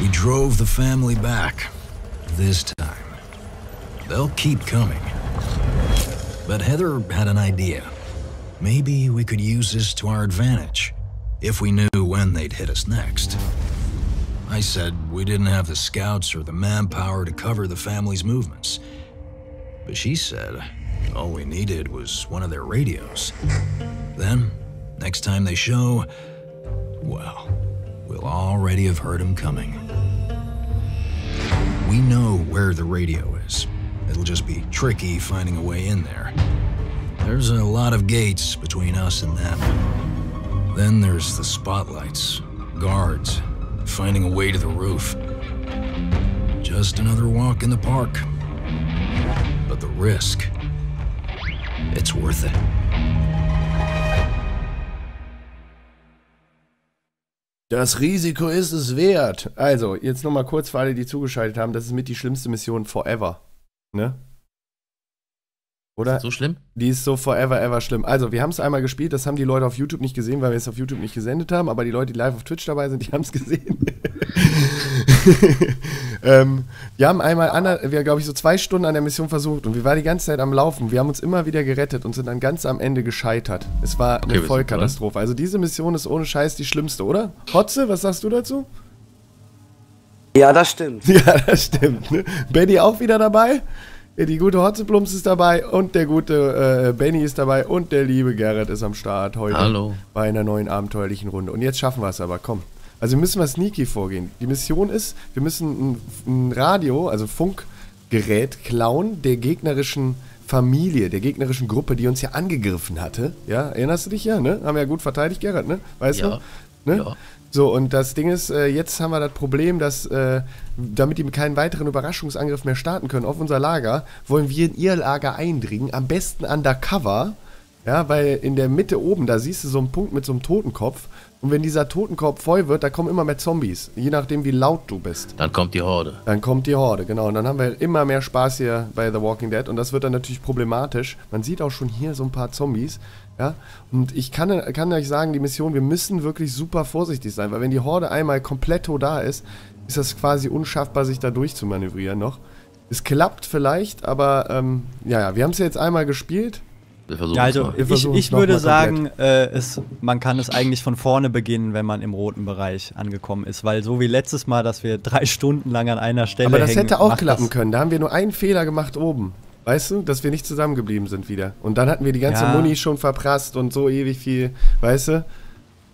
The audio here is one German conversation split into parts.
We drove the family back. This time. They'll keep coming. But Heather had an idea. Maybe we could use this to our advantage, if we knew when they'd hit us next. I said we didn't have the scouts or the manpower to cover the family's movements. But she said all we needed was one of their radios. Then, next time they show, well, we'll already have heard them coming. We know where the radio is. It'll just be tricky finding a way in there. There's a lot of gates between us and them. Then there's the spotlights, guards, finding a way to the roof. Just another walk in the park. But the risk, it's worth it. Das Risiko ist es wert. Also, jetzt nochmal kurz für alle, die zugeschaltet haben. Das ist mit die schlimmste Mission forever. Ne? Oder? So schlimm? Die ist so forever, ever schlimm. Also, wir haben es einmal gespielt, das haben die Leute auf YouTube nicht gesehen, weil wir es auf YouTube nicht gesendet haben, aber die Leute, die live auf Twitch dabei sind, die haben es gesehen. ähm, wir haben einmal, ander, wir glaube ich, so zwei Stunden an der Mission versucht und wir waren die ganze Zeit am Laufen. Wir haben uns immer wieder gerettet und sind dann ganz am Ende gescheitert. Es war eine Okay, Vollkatastrophe. Also, diese Mission ist ohne Scheiß die schlimmste, oder? Hotze, was sagst du dazu? Ja, das stimmt. Ja, das stimmt. Ne? Benny auch wieder dabei. Die gute Hotzeplumps ist dabei und der gute äh, Benny ist dabei und der liebe Gerrit ist am Start heute Hallo. bei einer neuen abenteuerlichen Runde. Und jetzt schaffen wir es aber, komm. Also wir müssen mal sneaky vorgehen. Die Mission ist, wir müssen ein, ein Radio, also Funkgerät klauen der gegnerischen Familie, der gegnerischen Gruppe, die uns ja angegriffen hatte. Ja, erinnerst du dich ja, ne? Haben wir ja gut verteidigt, Gerrit, ne? Weißt Ja. du? Ne? Ja. So, und das Ding ist, äh, jetzt haben wir das Problem, dass, äh, damit die keinen weiteren Überraschungsangriff mehr starten können auf unser Lager, wollen wir in ihr Lager eindringen, am besten undercover, ja, weil in der Mitte oben, da siehst du so einen Punkt mit so einem Totenkopf, und wenn dieser Totenkopf voll wird, da kommen immer mehr Zombies, je nachdem wie laut du bist. Dann kommt die Horde. Dann kommt die Horde, genau. Und dann haben wir immer mehr Spaß hier bei The Walking Dead. Und das wird dann natürlich problematisch. Man sieht auch schon hier so ein paar Zombies. Ja. Und ich kann, kann euch sagen, die Mission, wir müssen wirklich super vorsichtig sein. Weil wenn die Horde einmal komplett da ist, ist das quasi unschaffbar, sich da durchzumanövrieren noch. Es klappt vielleicht, aber ähm, ja, ja, wir haben es ja jetzt einmal gespielt. Wir versuchen Ja, also es ich, versuchen ich würde sagen, äh, es, man kann es eigentlich von vorne beginnen, wenn man im roten Bereich angekommen ist. Weil so wie letztes Mal, dass wir drei Stunden lang an einer Stelle Aber das hängen, hätte auch klappen das- können. Da haben wir nur einen Fehler gemacht oben. Weißt du, dass wir nicht zusammengeblieben sind wieder. Und dann hatten wir die ganze Ja. Muni schon verprasst und so ewig viel, weißt du?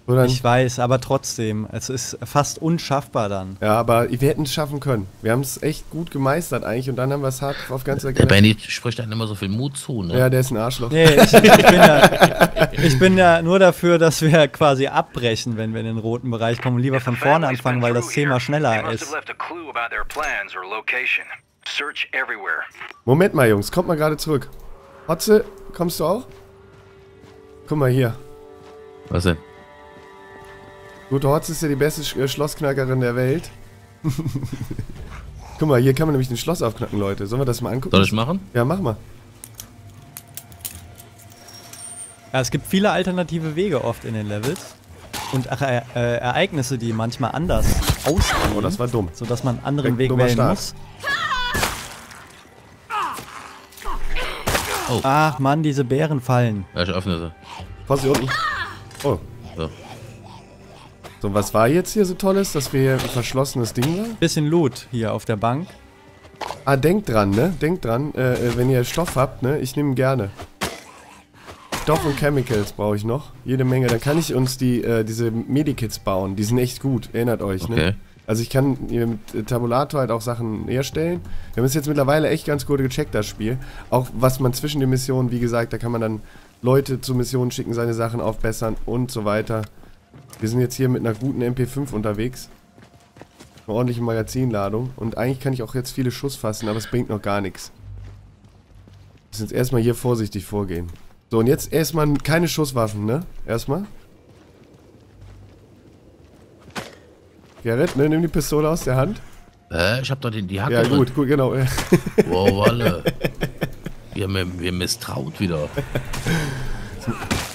Und dann, Ich weiß, aber trotzdem, es ist fast unschaffbar dann. ja, aber wir hätten es schaffen können. Wir haben es echt gut gemeistert eigentlich und dann haben wir es hart auf ganzer Der Benny spricht einem immer so viel Mut zu, ne? Ja, der ist ein Arschloch. Nee, ich, ich, bin ja, ich bin ja nur dafür, dass wir quasi abbrechen, wenn wir in den roten Bereich kommen. Lieber von vorne anfangen, weil das Thema schneller ist. Moment mal, Jungs, kommt mal gerade zurück. Hotze, kommst du auch? Guck mal hier. Was denn? Gute Hotze ist ja die beste Sch äh, Schlossknackerin der Welt. Guck mal, hier kann man nämlich ein Schloss aufknacken, Leute. Sollen wir das mal angucken? Soll ich machen? Ja, mach mal. Ja, es gibt viele alternative Wege oft in den Levels. Und ach, äh, äh, Ereignisse, die manchmal anders ausgehen, Oh, das war dumm. sodass man einen anderen Weg- wählen Start. muss. Oh. Ach Mann, diese Bären fallen. Ja, ich öffne sie. Vorsicht unten. Oh. So. So, was war jetzt hier so tolles, dass wir hier ein verschlossenes Ding waren? Bisschen Loot hier auf der Bank. Ah, denkt dran, ne? Denkt dran, äh, äh, wenn ihr Stoff habt, ne? Ich nehme gerne. Stoff und Chemicals brauche ich noch. Jede Menge. Dann kann ich uns die, äh, diese Medikits bauen. Die sind echt gut. Erinnert euch, ne? Also ich kann mit Tabulator halt auch Sachen herstellen. Wir haben es jetzt mittlerweile echt ganz gut gecheckt, das Spiel. Auch was man zwischen den Missionen, wie gesagt, da kann man dann Leute zu Missionen schicken, seine Sachen aufbessern und so weiter. Wir sind jetzt hier mit einer guten MP5 unterwegs. Eine ordentliche Magazinladung. Und eigentlich kann ich auch jetzt viele Schuss fassen, aber es bringt noch gar nichts. Wir müssen jetzt erstmal hier vorsichtig vorgehen. So, und jetzt erstmal keine Schusswaffen, ne? Erstmal. Gerrit, ne, nimm die Pistole aus der Hand. Hä? Ich hab doch den, die Hacke Ja, drin. gut, gut, genau. Wow, Walle. Wir, haben- wir misstraut wieder.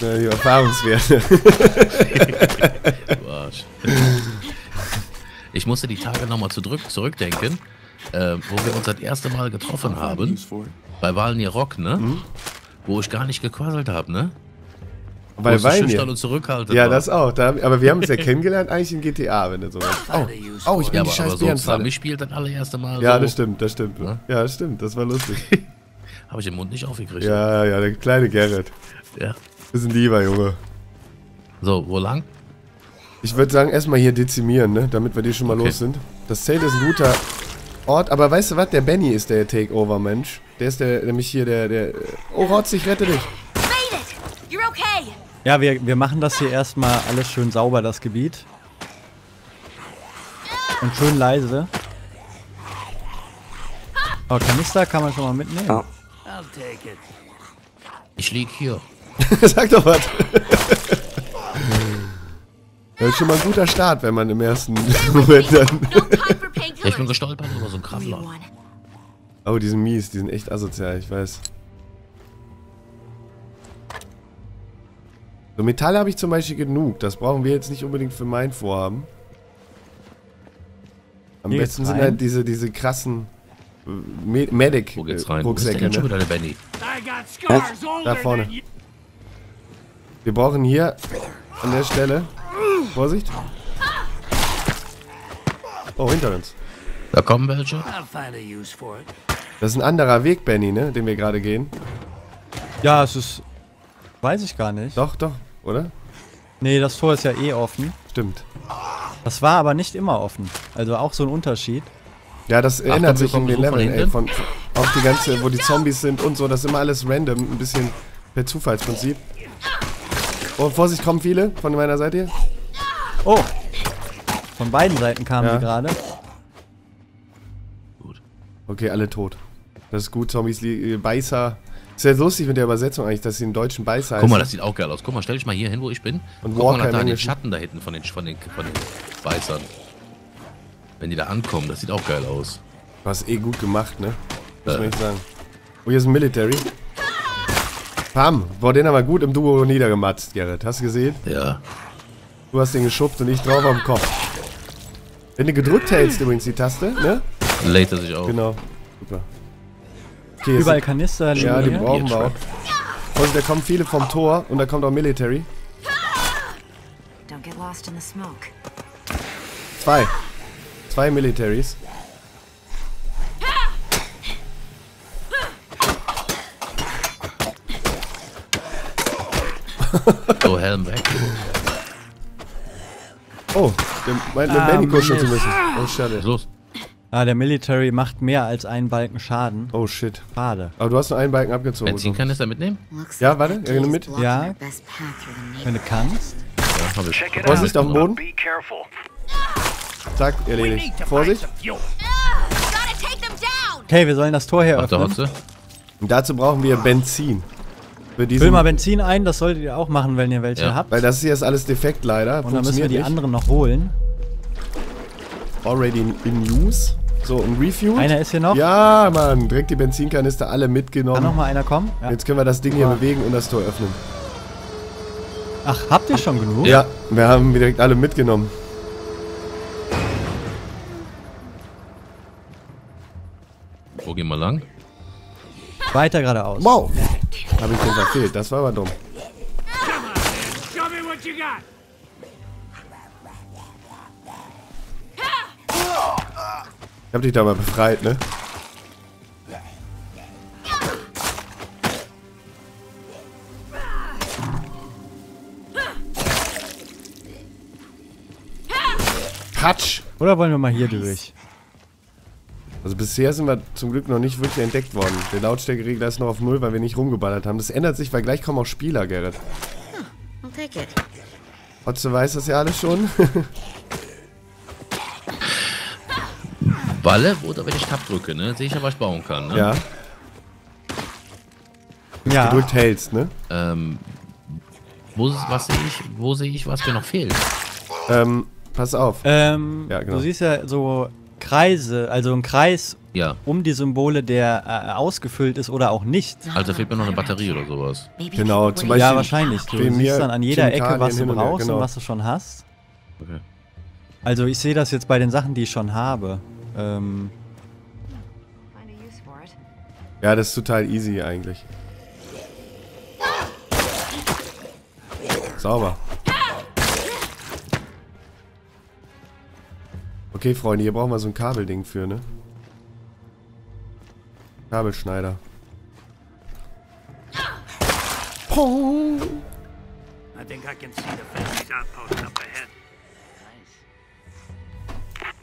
Die Erfahrungswerte. Du Arsch. Ich musste die Tage nochmal zurück, zurückdenken, äh, wo wir uns das erste Mal getroffen haben. Bei Valnir Rock, ne? Mhm. Wo ich gar nicht gequasselt habe, ne? So Wein schüchtern und zurückhaltend Ja, war. das auch. Da, aber wir haben uns ja kennengelernt eigentlich in GTA, wenn du so willst. Oh, oh ich bin Ja, die aber, scheiß aber so Bärenfalle. zusammengespielt das allererste Mal. Ja, so, das stimmt, das stimmt. Ja? Ja, das stimmt, das war lustig. Habe ich den Mund nicht aufgekriegt. ja, ja, der kleine Gerrit. ja. Das ist ein lieber Junge. So, wo lang? Ich würde sagen, erstmal hier dezimieren, ne? damit wir die schon mal Okay. los sind. Das Zelt ist ein guter Ort, aber weißt du was? Der Benny ist der Takeover-Mensch. Der ist der, nämlich hier der, der. Oh, Rotz, ich rette dich. Made it! You're okay! Ja, wir, wir machen das hier erstmal alles schön sauber, das Gebiet. Und schön leise. Oh, Kanister kann man schon mal mitnehmen. Ja. Ich lieg hier. Sag doch was. Das ist schon mal ein guter Start, wenn man im ersten Moment dann. Ich bin gestolpert über so Krabbler. one. Oh, die sind mies, die sind echt asozial, ich weiß. So, Metall habe ich zum Beispiel genug. Das brauchen wir jetzt nicht unbedingt für mein Vorhaben. Am Hier besten sind halt diese, diese krassen äh, Me Medic Wo geht's äh, rein? Wo Rucksäcke, denn schon ne? Benny? Da vorne. Wir brauchen hier an der Stelle. Vorsicht. Oh, hinter uns. Da kommen welche. Das ist ein anderer Weg, Benny, ne? Den wir gerade gehen. Ja, es ist. Weiß ich gar nicht. Doch, doch, oder? Nee, das Tor ist ja eh offen. Stimmt. Das war aber nicht immer offen. Also auch so ein Unterschied. Ja, das wir sich in den Leveln, ey. Von, auch die ganze, wo die Zombies sind und so, das ist immer alles random, ein bisschen per Zufallsprinzip. Oh, Vorsicht, kommen viele von meiner Seite hier. Oh! Von beiden Seiten kamen Ja. die gerade. Okay, alle tot. Das ist gut, Zombies, äh, Beißer. Ist ja lustig mit der Übersetzung eigentlich, dass sie den deutschen Beißer Guck mal, das sieht auch geil aus. Guck mal, stell dich mal hier hin, wo ich bin. Und Guck Walker mal nach im den. Schatten da hinten von den, von den, von den Beißern. Wenn die da ankommen, das sieht auch geil aus. Du hast eh gut gemacht, ne? Muss Äh. man echt sagen. Oh, hier ist ein Military. Pam, boah, den haben wir gut im Duo niedergematzt, Gerrit. Hast du gesehen? Ja. Du hast den geschubst und ich drauf am Kopf. Wenn du gedrückt hältst übrigens die Taste, ne? Lädt er sich auf. Genau. Super. Okay, Überall Kanister Ja, die brauchen wir auch. Und da kommen viele vom Tor und da kommt auch Military. Zwei. Zwei Militaries. So, Helm weg. Oh, der meint mit Ah, Benny kuscheln zu müssen. Oh, schade. Los? Ah, der Military macht mehr als einen Balken Schaden. Oh, shit. Schade. Aber du hast nur einen Balken abgezogen. Mitnehmen? Looks Ja, like warte, the ja, nimm key's mit. Ja. Wenn du kannst. Ja, hab ich. Check it Vorsicht auf out. dem Boden. Zack, erledigt. Vorsicht. Okay, wir sollen das Tor hier Ach, öffnen. Hotze? Und dazu brauchen wir Benzin. Füll mal Benzin ein, das solltet ihr auch machen, wenn ihr welche Ja. habt. weil das hier ist alles defekt leider. Und dann müssen wir die nicht. anderen noch holen. Already in, in use. So, ein Refuel. Einer ist hier noch. Ja, Mann. Direkt die Benzinkanister alle Kann mitgenommen. noch mal einer kommen? Ja. Jetzt können wir das Ding hier bewegen und das Tor öffnen. Ach, habt ihr schon genug? Ja, wir haben direkt alle mitgenommen. Wo gehen wir lang? Weiter geradeaus. Wow. Habe ich den verfehlt. Das war aber dumm. Show me what you got. Hab dich da mal befreit, ne? Patsch! Oder wollen wir mal hier durch? Also bisher sind wir zum Glück noch nicht wirklich entdeckt worden. Der Lautstärkeregler ist noch auf Null, weil wir nicht rumgeballert haben. Das ändert sich, weil gleich kommen auch Spieler, Gerrit. I'll take it. Otze weiß das ja alles schon. Balle oder wenn ich Tab drücke, ne? Sehe ich ja, was ich bauen kann, ne? ja, Ja. gedrückt hältst, ne? Ähm, wo, was sehe ich, wo sehe ich, was mir noch fehlt? Ähm, pass auf. Ähm, Ja, genau. Du siehst ja so Kreise, also ein Kreis Ja, um die Symbole, der äh, ausgefüllt ist oder auch nicht. also fehlt mir noch eine Batterie oder sowas. Genau, zum. Beispiel- Ja, wahrscheinlich. Du siehst dann an jeder Ecke, was du brauchst genau. und was du schon hast. Okay. Also ich sehe das jetzt bei den Sachen, die ich schon habe. Ähm. Ja, das ist total easy eigentlich. Sauber. Okay, Freunde, hier brauchen wir so ein Kabelding für, ne? Kabelschneider. I think I can see the family's outpost up ahead.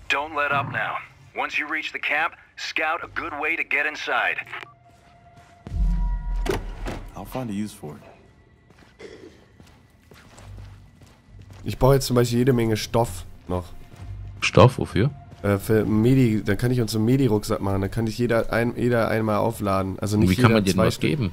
Don't let up now. Once you reach the camp, scout a good way to get inside. I'll find a use for it. Ich brauche jetzt zum Beispiel jede Menge Stoff noch. Stoff, wofür? Äh, für Medi, dann kann ich uns so einen Medi-Rucksack machen. Dann kann ich jeder, ein, jeder einmal aufladen. Also nicht Wie jeder kann man dir was Stück. geben?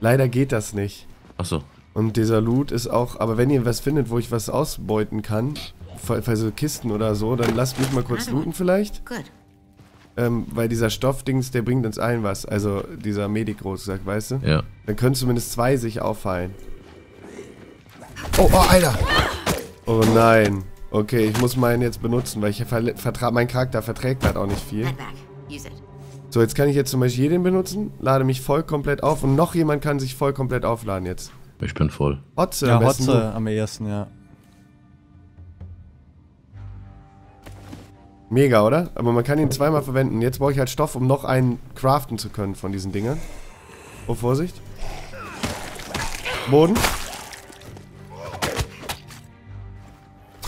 Leider geht das nicht. Achso. Und dieser Loot ist auch, aber wenn ihr was findet, wo ich was ausbeuten kann, für, für so Kisten oder so, dann lasst mich mal kurz looten vielleicht. Good. Ähm, weil dieser Stoffdings, der bringt uns allen was. Also dieser Medic-Rucksack, weißt du? Ja. Dann können zumindest zwei sich auffallen. Oh, oh, Alter! Oh nein. Okay, ich muss meinen jetzt benutzen, weil ich vertra mein Charakter verträgt halt auch nicht viel. So, jetzt kann ich jetzt zum Beispiel hier den benutzen, lade mich voll komplett auf und noch jemand kann sich voll komplett aufladen jetzt. Ich bin voll. Hotze ja, am Hotze am ehesten, ja. Mega, oder? Aber man kann ihn zweimal verwenden. Jetzt brauche ich halt Stoff, um noch einen craften zu können von diesen Dingern. Oh, Vorsicht. Boden.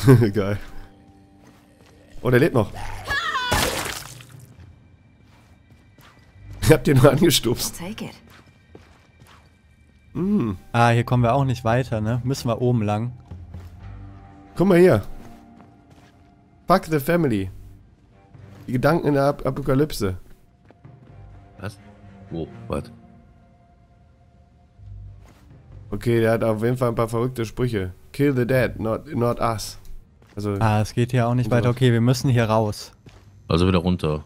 Geil. Oh, der lebt noch. Ich hab den nur angestupst. It. Ah, hier kommen wir auch nicht weiter, ne? Müssen wir oben lang. Guck mal hier. Fuck the family. Die Gedanken in der Ap Apokalypse. Was? Wo? Was? Okay, der hat auf jeden Fall ein paar verrückte Sprüche. Kill the dead, not, not us. Also, Ah, es geht hier auch nicht weiter. Okay, wir müssen hier raus. Also wieder runter.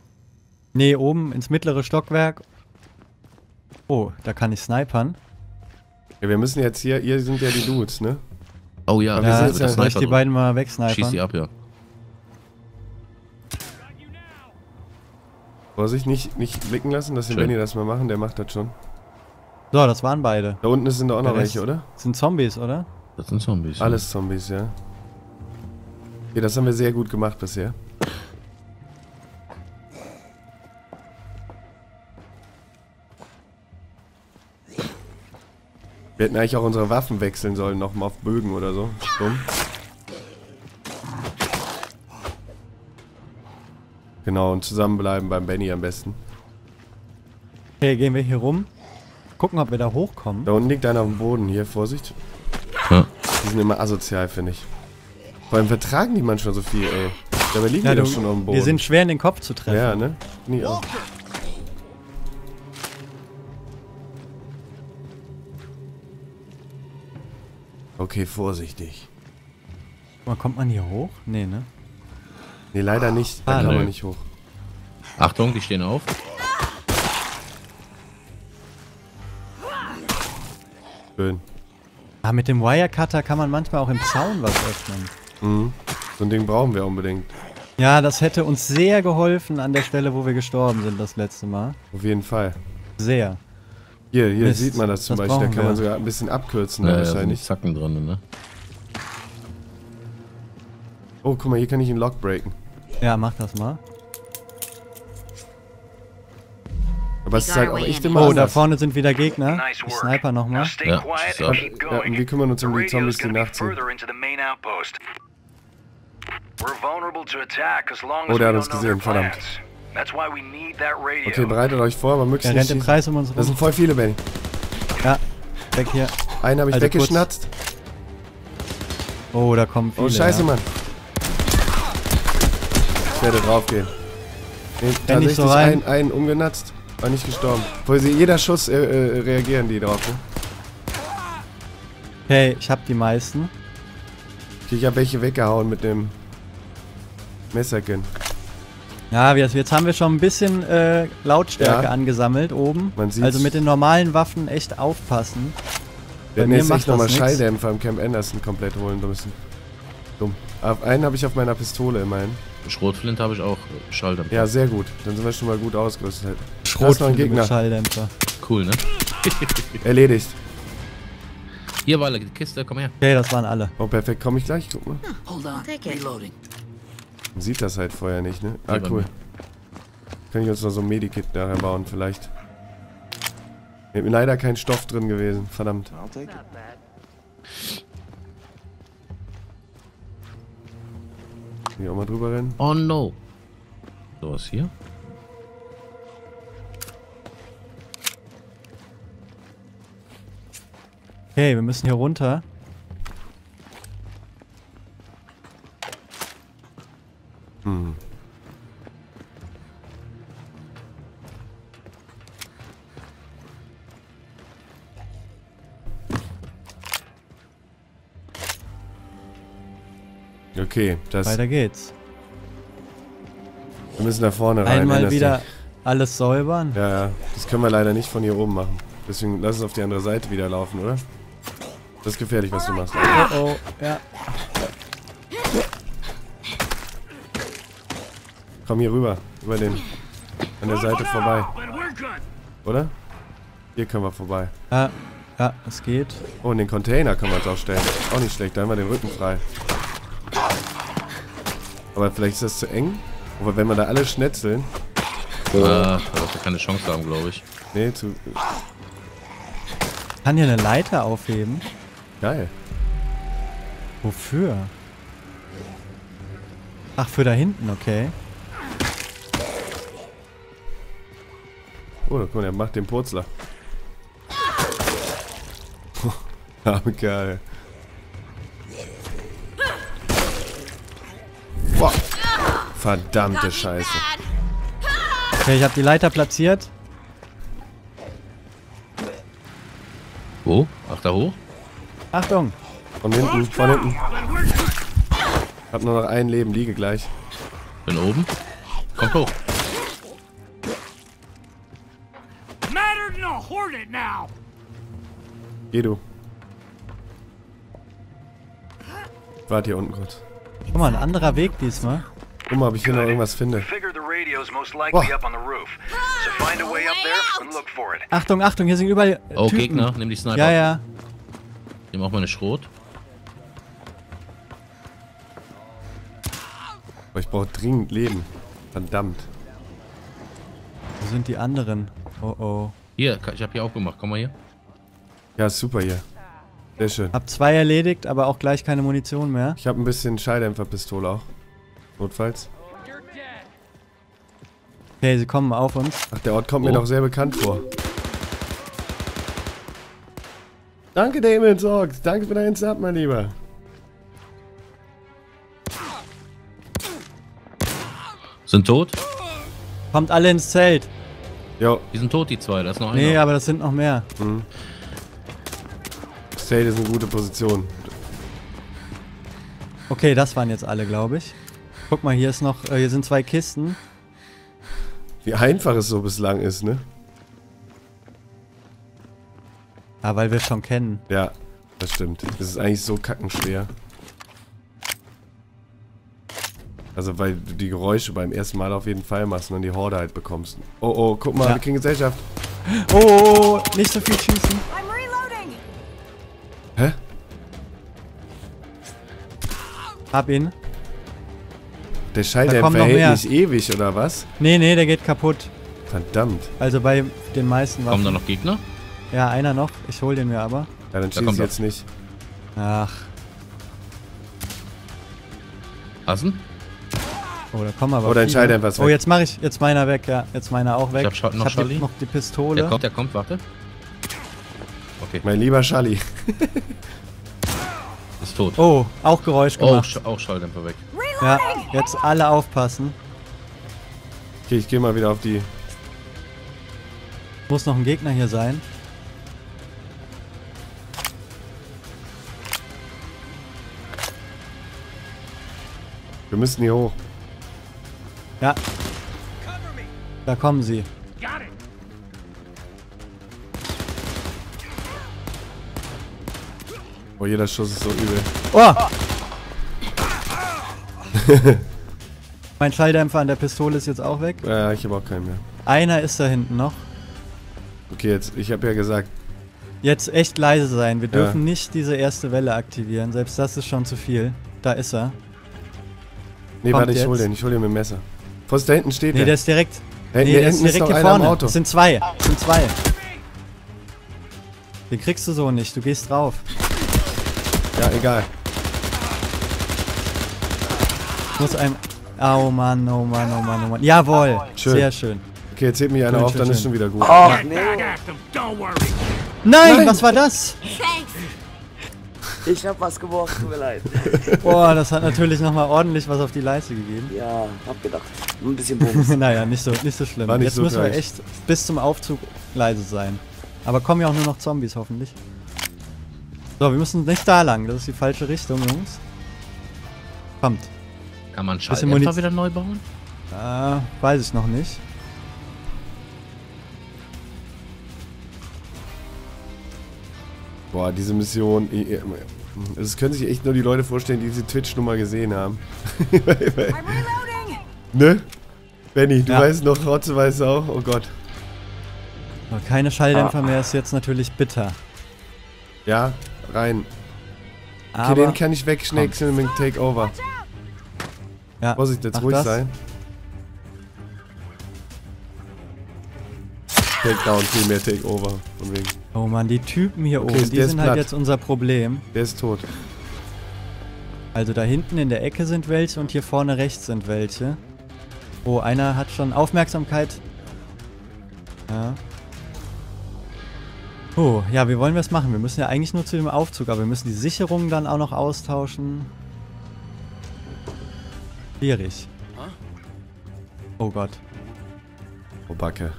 Nee, oben ins mittlere Stockwerk. Oh, da kann ich snipern. ja, wir müssen jetzt hier, hier sind ja die Dudes, ne? Oh ja, Aber wir Ja, sind jetzt ja- soll ich die beiden mal Schieß wegsnipern? die ab, ja. Vorsicht, nicht, nicht blicken lassen, dass den Schön. Benny das mal machen, der macht das schon. So, das waren beide. Da unten sind da auch noch welche, oder? Sind Zombies, oder? Das sind Zombies. ja. Alles Zombies, ja. Okay, das haben wir sehr gut gemacht bisher. Wir hätten eigentlich auch unsere Waffen wechseln sollen, nochmal auf Bögen oder so. Dumm. Genau, und zusammenbleiben beim Benny am besten. Okay, gehen wir hier rum. Gucken, ob wir da hochkommen. Da unten liegt einer auf dem Boden. Hier, Vorsicht. Ja. Die sind immer asozial, finde ich. Vor allem vertragen die manchmal so viel, ey. Dabei liegen Ja, die du, doch schon auf dem Boden. die sind schwer in den Kopf zu treffen. Ja, ne? Nie auch. Okay, vorsichtig. Mal, kommt man hier hoch? Nee, ne? Nee, leider nicht. Da Ah, kann nö. man nicht hoch. Achtung, die stehen auf. Schön. Ah, mit dem Wirecutter kann man manchmal auch im Zaun was öffnen. Mhm. So ein Ding brauchen wir unbedingt. Ja, das hätte uns sehr geholfen an der Stelle, wo wir gestorben sind das letzte Mal. Auf jeden Fall. Sehr. Hier, hier Mist, sieht man das zum das Beispiel. Da kann man wir. sogar ein bisschen abkürzen Ja, da ja, sind wahrscheinlich. Zacken drin, ne? Oh, guck mal, hier kann ich einen Lock breaken. Ja, mach das mal. Aber es ist halt auch echt Oh, immer da anders. vorne sind wieder Gegner. Ich work. sniper nochmal. Ja, so. keep Ja, und wir kümmern uns um die Zombies, die nachziehen. Oh, der hat uns gesehen, verdammt. Okay, bereitet euch vor, aber möglichst Der nicht rennt im. Kreis um uns Das rum. sind voll viele, Benny. Ja, weg hier. Einen habe ich Also weggeschnatzt. Oh, da kommen viele. Oh, scheiße, ja. Mann. Ich werde draufgehen. Nee, tatsächlich so rein. einen, einen umgenatzt. War nicht gestorben. Obwohl sie jeder Schuss äh, äh, reagieren die drauf, ne? Okay, ich hab die meisten. Ich habe welche weggehauen mit dem Messerchen. Ja, jetzt haben wir schon ein bisschen äh, Lautstärke Ja. angesammelt oben. Man sieht's. Also mit den normalen Waffen echt aufpassen. Wir hätten jetzt echt nochmal. Schalldämpfer im Camp Anderson komplett holen müssen. Dumm. Auf einen habe ich auf meiner Pistole immerhin. Schrotflint habe ich auch. Schalldämpfer. Ja, sehr gut. Dann sind wir schon mal gut ausgerüstet. Da ist noch Schrot ein mit Gegner. Schalldämpfer. Cool, ne? Erledigt. Hier war die Kiste, komm her. Okay, das waren alle. Oh, perfekt. Komme ich gleich? Guck mal. Hold on. Take it. Reloading. Man sieht das halt vorher nicht, ne? Ah, cool. Kann ich uns noch so ein Medikit nachher bauen, vielleicht. Leider kein Stoff drin gewesen. Verdammt. It. Hier auch mal drüber rennen. Oh no. So, was hier? Okay, wir müssen hier runter. Hm. Okay, das. Weiter geht's. Wir müssen da vorne rein. Einmal wieder du? alles säubern. Ja, ja. Das können wir leider nicht von hier oben machen. Deswegen lass uns auf die andere Seite wieder laufen, oder? Das ist gefährlich, was du machst. Oh oh, ja. Komm hier rüber. Über den. An der Seite vorbei. Oder? Hier können wir vorbei. Ja, ja, es geht. Oh, und den Container können wir uns auch stellen. Auch nicht schlecht, da haben wir den Rücken frei. Aber vielleicht ist das zu eng. Aber wenn wir da alle schnetzeln. Äh, da wird keine Chance haben, glaube ich. Nee, zu. Kann hier eine Leiter aufheben? Geil. Wofür? Ach, für da hinten, okay. Oh, guck mal, der macht den Purzler. Arme Kerl. Verdammte Scheiße. Okay, ich habe die Leiter platziert. Wo? Ach, da hoch? Achtung! Von hinten, von hinten. Hab nur noch ein Leben, liege gleich. Bin oben. Kommt hoch. Geh du. Warte hier unten kurz. Guck mal, ein anderer Weg diesmal. Guck mal, ob ich hier noch irgendwas finde. Boah. Achtung, Achtung, hier sind überall äh, Oh, Typen. Gegner, nimm die Sniper. Ja, ja. Nimm auch meine Schrot. Aber ich brauche dringend Leben. Verdammt. Wo sind die anderen? Oh oh. Hier, ich habe hier aufgemacht. Komm mal hier. Ja, super hier. Sehr schön. Hab zwei erledigt, aber auch gleich keine Munition mehr. Ich habe ein bisschen Schalldämpferpistole auch. Notfalls. Okay, sie kommen auf uns. Ach, der Ort kommt mir Oh. doch sehr bekannt vor. Danke, Damon Sorgs. Danke für deinen Sub, mein Lieber. Sind tot? Kommt alle ins Zelt. Jo, Die sind tot, die zwei. Da ist noch einer. Nee, aber das sind noch mehr. Sale ist eine gute Position. Okay, das waren jetzt alle, glaube ich. Guck mal, hier ist noch, äh, hier sind zwei Kisten. Wie einfach es so bislang ist, ne? Ah, weil wir es schon kennen. Ja, das stimmt. Das ist eigentlich so kackenschwer. Also, weil du die Geräusche beim ersten Mal auf jeden Fall machst und dann die Horde halt bekommst. Oh, oh, guck mal, Ja. wir kriegen Gesellschaft. Oh, oh, oh, nicht so viel schießen. I'm reloading. Hä? Hab ihn. Der hält mehr. nicht ewig, oder was? Nee, nee, der geht kaputt. Verdammt. Also bei den meisten Kommen da Waffen. noch Gegner? Ja, einer noch. Ich hol den mir aber. Ja, dann schieß kommt ich jetzt nicht. Ach, Hassen? oh, da kommen aber Oh, dein viele. Schalldämpfer ist Oh, weg. jetzt mache ich, jetzt meiner weg, ja. Jetzt meiner auch weg. hab Scha- noch hab Charlie. die, noch die Pistole. Der kommt, der kommt, warte. Okay, Mein lieber Schalli. ist tot. Oh, auch Geräusch Oh, gemacht. Sch auch Schalldämpfer weg. Ja, jetzt alle aufpassen. Okay, ich gehe mal wieder auf die. Muss noch ein Gegner hier sein. Wir müssen hier hoch. Ja. Da kommen sie. Oh, jeder Schuss ist so übel. Oh! Mein Schalldämpfer an der Pistole ist jetzt auch weg. Ja, ich habe auch keinen mehr. Einer ist da hinten noch. Okay, jetzt, ich habe ja gesagt, Jetzt echt leise sein. Wir Ja. dürfen nicht diese erste Welle aktivieren. Selbst das ist schon zu viel. Da ist er. nee, Kommt warte, ich hol jetzt. den, ich hol den mit dem Messer. Vorsicht, da hinten steht Nee, der. der ist direkt. Hey, nee, hier der ist hinten ist direkt noch hier vorne. Auto. Es sind zwei. Es sind zwei. Den kriegst du so nicht. Du gehst drauf. Ja, egal. Ich muss einem. Oh Mann, oh Mann, oh Mann, oh Mann. Jawohl. Schön. Sehr schön. Okay, jetzt hebt mich einer Schön, auf, schön, dann ist schön. schon wieder gut. Ach nee. Nein, Nein. was war das? ich hab was geworfen, tut mir leid. Boah, das hat natürlich nochmal ordentlich was auf die Leiste gegeben. Ja, hab gedacht. Nur ein bisschen Bums. naja, nicht so, nicht so schlimm. War nicht Jetzt so müssen wir gleich. echt bis zum Aufzug leise sein. Aber kommen ja auch nur noch Zombies, hoffentlich. So, wir müssen nicht da lang. Das ist die falsche Richtung, Jungs. Kommt. Kann man Schalldämpfer wieder neu bauen? Äh, weiß ich noch nicht. Boah, diese Mission. Das können sich echt nur die Leute vorstellen, die diese Twitch-Nummer gesehen haben. Ne? Benny, du Ja. weißt noch, Rotze weiß auch. Oh Gott. Aber keine Schalldämpfer mehr ist jetzt natürlich bitter. Ja, rein. Okay, Aber den kann ich wegschnäkseln mit dem Takeover. Ja, Vorsicht, jetzt mach ruhig das. sein. Takedown, viel mehr Takeover. Von wegen. Oh Mann, die Typen hier Okay, oben, die sind halt platt. jetzt unser Problem. Der ist tot. Also da hinten in der Ecke sind welche und hier vorne rechts sind welche. Oh, einer hat schon Aufmerksamkeit. Ja. Oh, ja, wie wollen wir es machen? Wir müssen ja eigentlich nur zu dem Aufzug, aber wir müssen die Sicherungen dann auch noch austauschen. Schwierig. Oh Gott. Oh, Backe.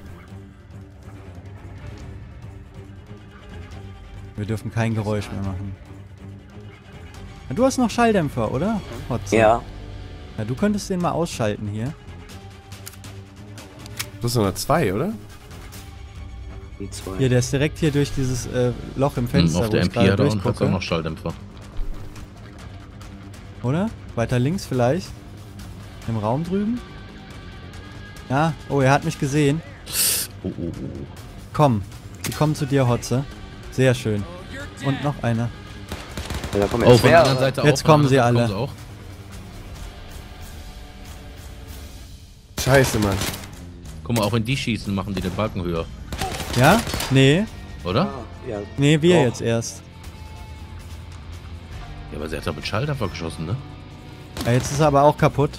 Wir dürfen kein Geräusch mehr machen. Ja, Du hast noch Schalldämpfer, oder? Hotze? Ja. Ja, du könntest den mal ausschalten hier. Du hast noch zwei, oder? Die zwei. Hier, der ist direkt hier durch dieses äh, Loch im Hm, Fenster, auf wo der MP hat er auch noch Schalldämpfer. Oder? Weiter links vielleicht? Im Raum drüben? Ja, oh, er hat mich gesehen. Oh, oh, oh. Komm, die kommen zu dir, Hotze. Sehr schön. Und noch einer. Ja, da kommen Oh, jetzt von der anderen Seite auch. Jetzt der kommen sie anderen Seite alle. kommen Scheiße, Mann. sie auch. Guck mal, auch wenn die schießen, machen die den Balken höher. Ja? Nee. Oder? Ah, ja. Nee, wir Doch. jetzt erst. Ja, aber sie hat da mit Schalldämpfer geschossen, ne? Ja, jetzt ist er aber auch kaputt.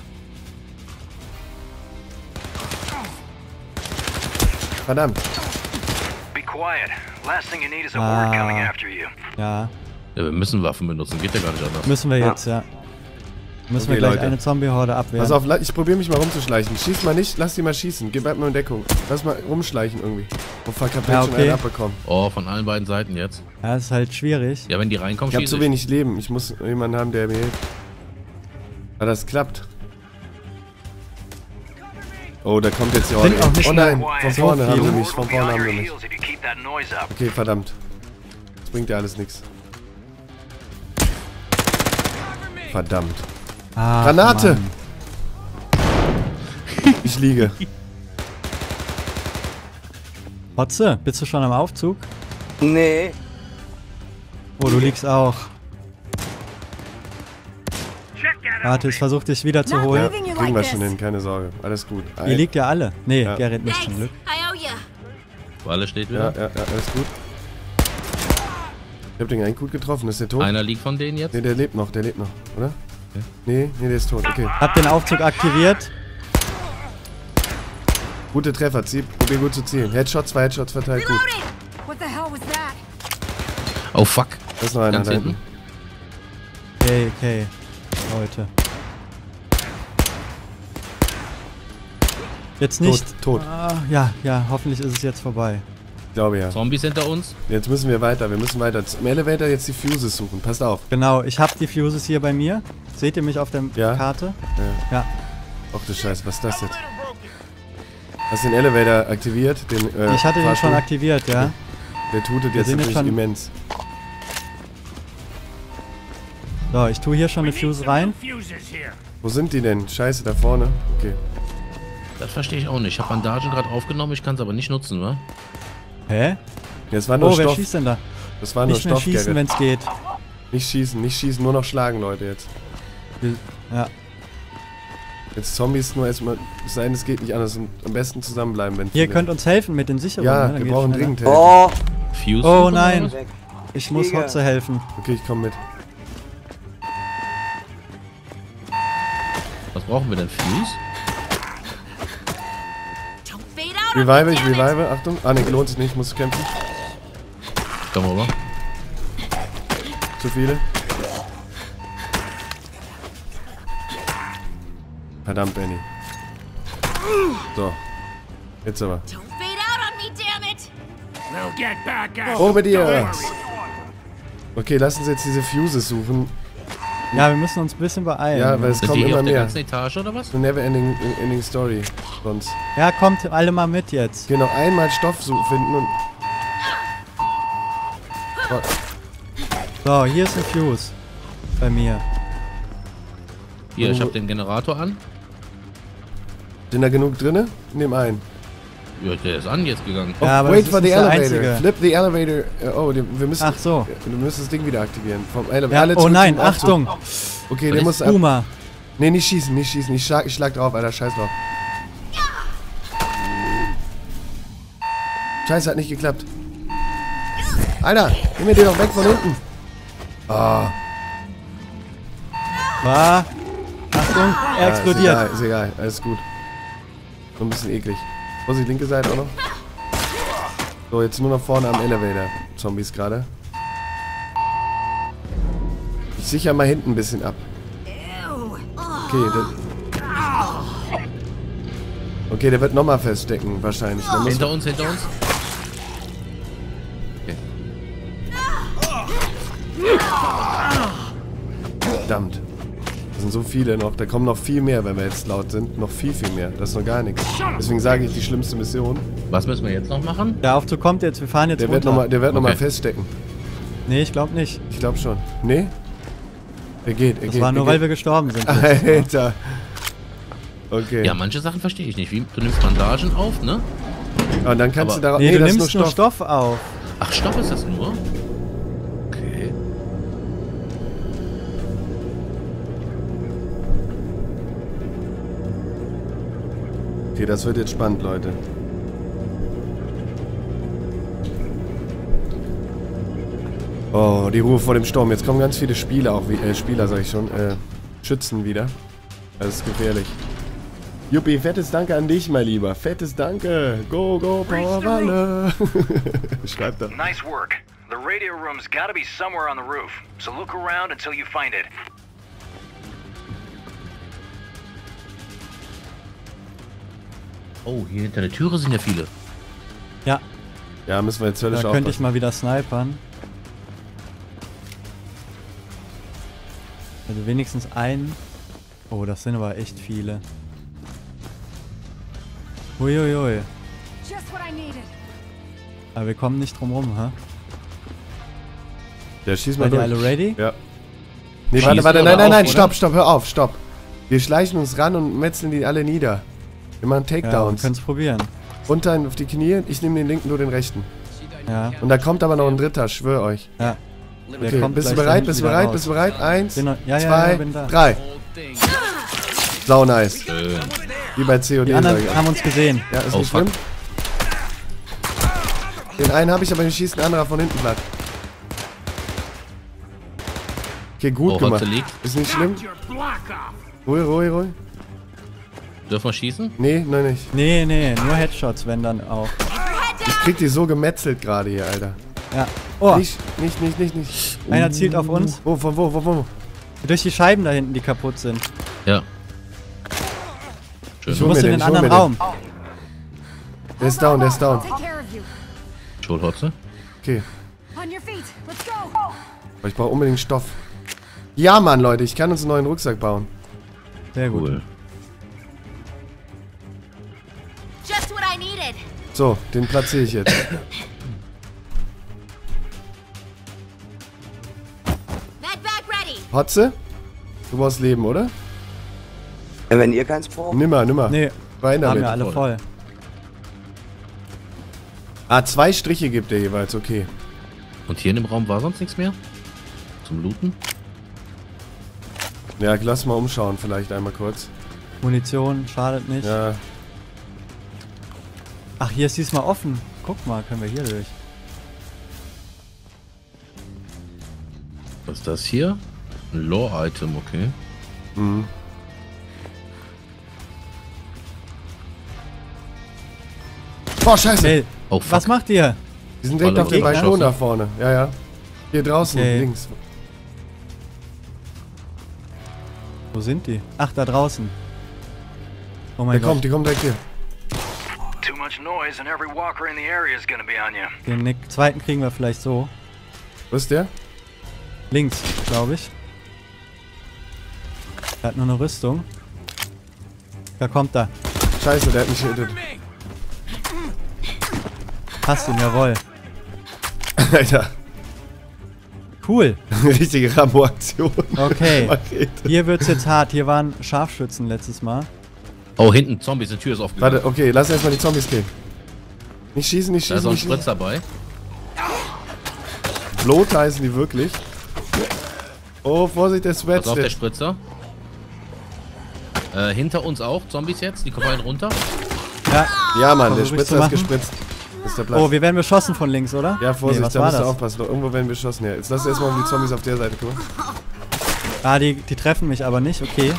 Horde Ah. coming after you. Ja, Ja, wir müssen Waffen benutzen, geht ja gar nicht anders. müssen wir Ja. jetzt, ja. Müssen Okay, wir gleich Leute. eine Zombie-Horde abwehren. Pass auf, ich probiere mich mal rumzuschleichen. Schieß mal nicht, lass die mal schießen. Geh bleib mal in Deckung. Lass mal rumschleichen irgendwie. Oh fuck, hab Ja, jetzt schon okay. einen abbekommen. Oh, von allen beiden Seiten jetzt. Ja, ist halt schwierig. Ja, wenn die reinkommen, Ich hab zu wenig Leben. Ich muss jemanden haben, der mir hilft. Aber das klappt. Oh, da kommt jetzt die Horde. Oh nein, von vorne haben sie mich, von vorne haben sie mich. Okay, verdammt. Das bringt ja alles nichts. Verdammt. Ah, Granate! Mann. Ich liege. Hotze, bist du schon am Aufzug? Nee. Oh, du liegst auch. Warte, ich versuche dich wieder zu holen. you Kriegen wir schon hin, keine Sorge. Alles gut. Ihr liegt ja alle. Nee, Ja. Gerrit nicht zum Glück. You. Walle steht Ja, wieder. ja, ja, alles gut. Ich hab den eigentlich gut getroffen. Ist der tot? Einer liegt von denen jetzt. Nee, der lebt noch, der lebt noch, oder? Nee, nee, der ist tot. Okay. Hab den Aufzug aktiviert. Gute Treffer, zieh, probier gut zu zielen. Headshot, zwei Headshots verteilt, gut. Reloading! What the hell was that? Oh fuck. Da ist noch einer Ganz da hinten. hinten. Okay, okay. Leute. Jetzt nicht. Tot, tot. Ah, ja, ja, hoffentlich ist es jetzt vorbei. Ich glaube ja. Zombies hinter uns. Jetzt müssen wir weiter, wir müssen weiter. Im Elevator jetzt die Fuses suchen. Passt auf. Genau, ich habe die Fuses hier bei mir. Seht ihr mich auf der Ja. Karte? Ja. Ja. Ach du Scheiße, was ist das jetzt? Hast du den Elevator aktiviert? Den, äh, Ich hatte den Fahrstuhl? schon aktiviert, ja. Der tutet Wir jetzt natürlich immens. So, ich tue hier schon eine Fuse rein. Wo sind die denn? Scheiße, da vorne. Okay. Das verstehe ich auch nicht. Ich habe Bandagen gerade aufgenommen, ich kann es aber nicht nutzen, wa? Hä? Ja, das war nur Oh, wer Stoff. schießt denn da? Das war nur Nicht mehr Stoff, schießen, Gerrit. wenn es geht. Nicht schießen, nicht schießen, nur noch schlagen, Leute, jetzt. Ja. Jetzt Zombies nur erstmal sein, es geht nicht anders. Und am besten zusammenbleiben, wenn Ihr könnt uns helfen mit den Sicherungen. Ja, ne? Dann wir brauchen dringend Hilfe. Oh, Fuse? Oh nein, ich muss. Hotze helfen. Okay, ich komme mit. Brauchen wir denn? Fuse? Revive, ich revive. Achtung. Ah, ne, lohnt sich nicht, ich muss kämpfen. Komm rüber. Zu viele. Verdammt, Benny. So. Jetzt aber. Oh, bei you. dir. Okay, lass uns jetzt diese Fuses suchen. Ja, wir müssen uns ein bisschen beeilen. Ja, weil es Sind die kommen hier immer auf der mehr. ganzen Etage oder was? Eine never ending, ending story. Sonst. ja, kommt alle mal mit jetzt. Genau, einmal Stoff finden und. Oh, So, hier ist ein Fuse. Bei mir. Hier, ich habe den Generator an. sind da genug drinne? Nimm ein. Ja, der ist an jetzt gegangen. Oh, Ja, aber wait for the elevator. einzige. Flip the elevator. Oh, wir müssen. Ach so. Du musst das Ding wieder aktivieren. Vom Ele Ja, oh nein. Achtung. Okay, Was der ist muss. Boomer. Nee, nicht schießen, nicht schießen. Ich schlag, ich schlag drauf, Alter. Scheiß drauf. Scheiße, hat nicht geklappt. Alter, nimm mir den doch weg von hinten. Ah, War. Achtung, er ja, explodiert. Ist egal, ist egal. Alles gut. So ein bisschen eklig. Vorsicht, linke Seite auch noch. So, jetzt nur noch vorne am Elevator. Zombies gerade. Ich sicher mal hinten ein bisschen ab. Okay, der... Okay, der wird nochmal feststecken, wahrscheinlich. Muss Hinter uns, hinter uns. Verdammt. Das sind so viele noch. Da kommen noch viel mehr, wenn wir jetzt laut sind. Noch viel, viel mehr. Das ist noch gar nichts. Deswegen sage ich die schlimmste Mission. Was müssen wir jetzt noch machen? Der Aufzug kommt jetzt, wir fahren jetzt Der wird runter. nochmal noch mal Okay. feststecken. Nee, ich glaube nicht. Ich glaube schon. Nee? Er geht, er Das geht. war nur, er weil geht. wir gestorben sind. Alter. Okay. Ja, manche Sachen verstehe ich nicht. Wie, du nimmst Bandagen auf, ne? Und dann kannst Aber- du darauf. Nee, du das ist nimmst nur Stoff auf. Ach, Stoff ist das nur? Okay, das wird jetzt spannend, Leute. Oh, die Ruhe vor dem Sturm. Jetzt kommen ganz viele Spieler auch, wie, äh, Spieler sag ich schon, äh, Schützen wieder. Das ist gefährlich. Juppie, fettes Danke an dich, mein Lieber. Fettes Danke. Go, go, Powerwalle. Schreibt er. Nice work. The radio room's gotta be somewhere on the roof, so look around until you find it. Oh, hier hinter der Türe sind ja viele. Ja, Ja, müssen wir jetzt höllisch da könnte ich mal wieder snipern. Also wenigstens einen. Oh, das sind aber echt viele. Uiuiui. Aber wir kommen nicht drum rum, hä? Der schießt mal Seid durch. alle ready? Ja. Nee, warte, warte, nein, nein, auf, nein, stopp, stopp, hör auf, stopp. Wir schleichen uns ran und metzeln die alle nieder. Wir machen Ja, wir Takedowns. können es probieren. Runter auf die Knie, ich nehme den linken, du den rechten. Ja, Und da kommt aber noch ein dritter, schwör euch. ja. Der Okay, kommt bist du bereit, bist du bereit, raus. bist du bereit? Eins, Bin noch- ja, ja, zwei, ja, bin da. drei. Sau nice. Schön. Wie bei COD. Die anderen ich. haben uns gesehen. Ja, ist Oh, nicht fuck. schlimm. Den einen habe ich, aber den schießt ein anderer von hinten platt. Okay, gut Oh, gemacht. Ist nicht schlimm. Your block off. Dürfen wir schießen? Nee, nein, nicht. Nee, nee, nur Headshots, wenn dann auch. Ich krieg die so gemetzelt gerade hier, Alter. Ja. Oh, Nicht, nicht, nicht, nicht, nicht. einer zielt auf uns. Wo, von wo, wo, wo? Durch die Scheiben da hinten, die kaputt sind. Ja. Ich Du hol musst mir in den, den ich anderen den. Raum. Der ist down, der ist down. Schuld, Hotze. Okay. Aber ich brauche unbedingt Stoff. Ja, Mann, Leute, ich kann uns einen neuen Rucksack bauen. Sehr gut. Cool. So, den platziere ich jetzt. Hotze? Du brauchst Leben, oder? Äh, Wenn ihr keins braucht. Nimmer, nimmer. Nee, Rein haben wir alle voll. voll. Ah, zwei Striche gibt er jeweils, okay. Und hier in dem Raum war sonst nichts mehr? Zum Looten? Ja, lass mal umschauen, vielleicht einmal kurz. Munition, schadet nicht. Ja, Ach, hier ist diesmal offen. Guck mal, können wir hier durch. Was ist das hier? Ein Lore-Item, okay. mhm. Boah, scheiße. Hey, Oh, was macht ihr? Die sind direkt auf dem Gegner? Balkon da vorne. Ja, ja. Hier draußen, Okay. links. Wo sind die? Ach, da draußen. Oh Der mein kommt, Gott. die kommen direkt hier. Too much noise and every walker in the area is gonna be on you. Den Nick zweiten kriegen wir vielleicht so. Wo ist der? Links, glaube ich. Er hat nur eine Rüstung. Da kommt er. Scheiße, der hat mich gehittet. Passt ihn, jawohl. Alter, Cool. richtige Rambo-Aktion. Okay. Hier wird's jetzt hart. Hier waren Scharfschützen letztes Mal. Oh, hinten, Zombies, die Tür ist aufgegangen. Warte, okay, lass erstmal die Zombies killen. Nicht schießen, nicht Da ist schießen, auch ein schießen. Spritz dabei. Blote heißen die wirklich. Oh, Vorsicht, der Sweat. Pass auf, der Spritzer. Äh, hinter uns auch, Zombies jetzt, die fallen runter. Ja. Ja, Mann, der Spritzer ist gespritzt. Ist der Platz. Oh, wir werden beschossen von links, oder? ja, Vorsicht, nee, da musst du das? aufpassen. Irgendwo werden wir geschossen. Ja, jetzt lass erstmal um die Zombies auf der Seite gucken. Ah, die, die treffen mich aber nicht. Okay.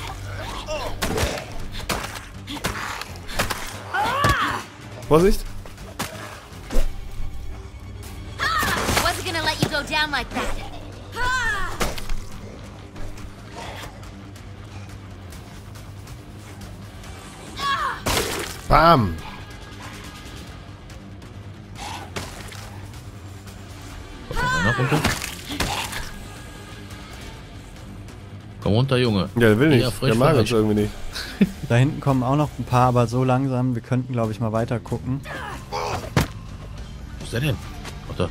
Bam. Noch einer runter? Komm runter, Junge. Ja, der will nicht. Ja, frisch der mag uns irgendwie nicht. Da hinten kommen auch noch ein paar, aber so langsam. Wir könnten, glaube ich, mal weiter gucken. Wo ist der denn? Warte.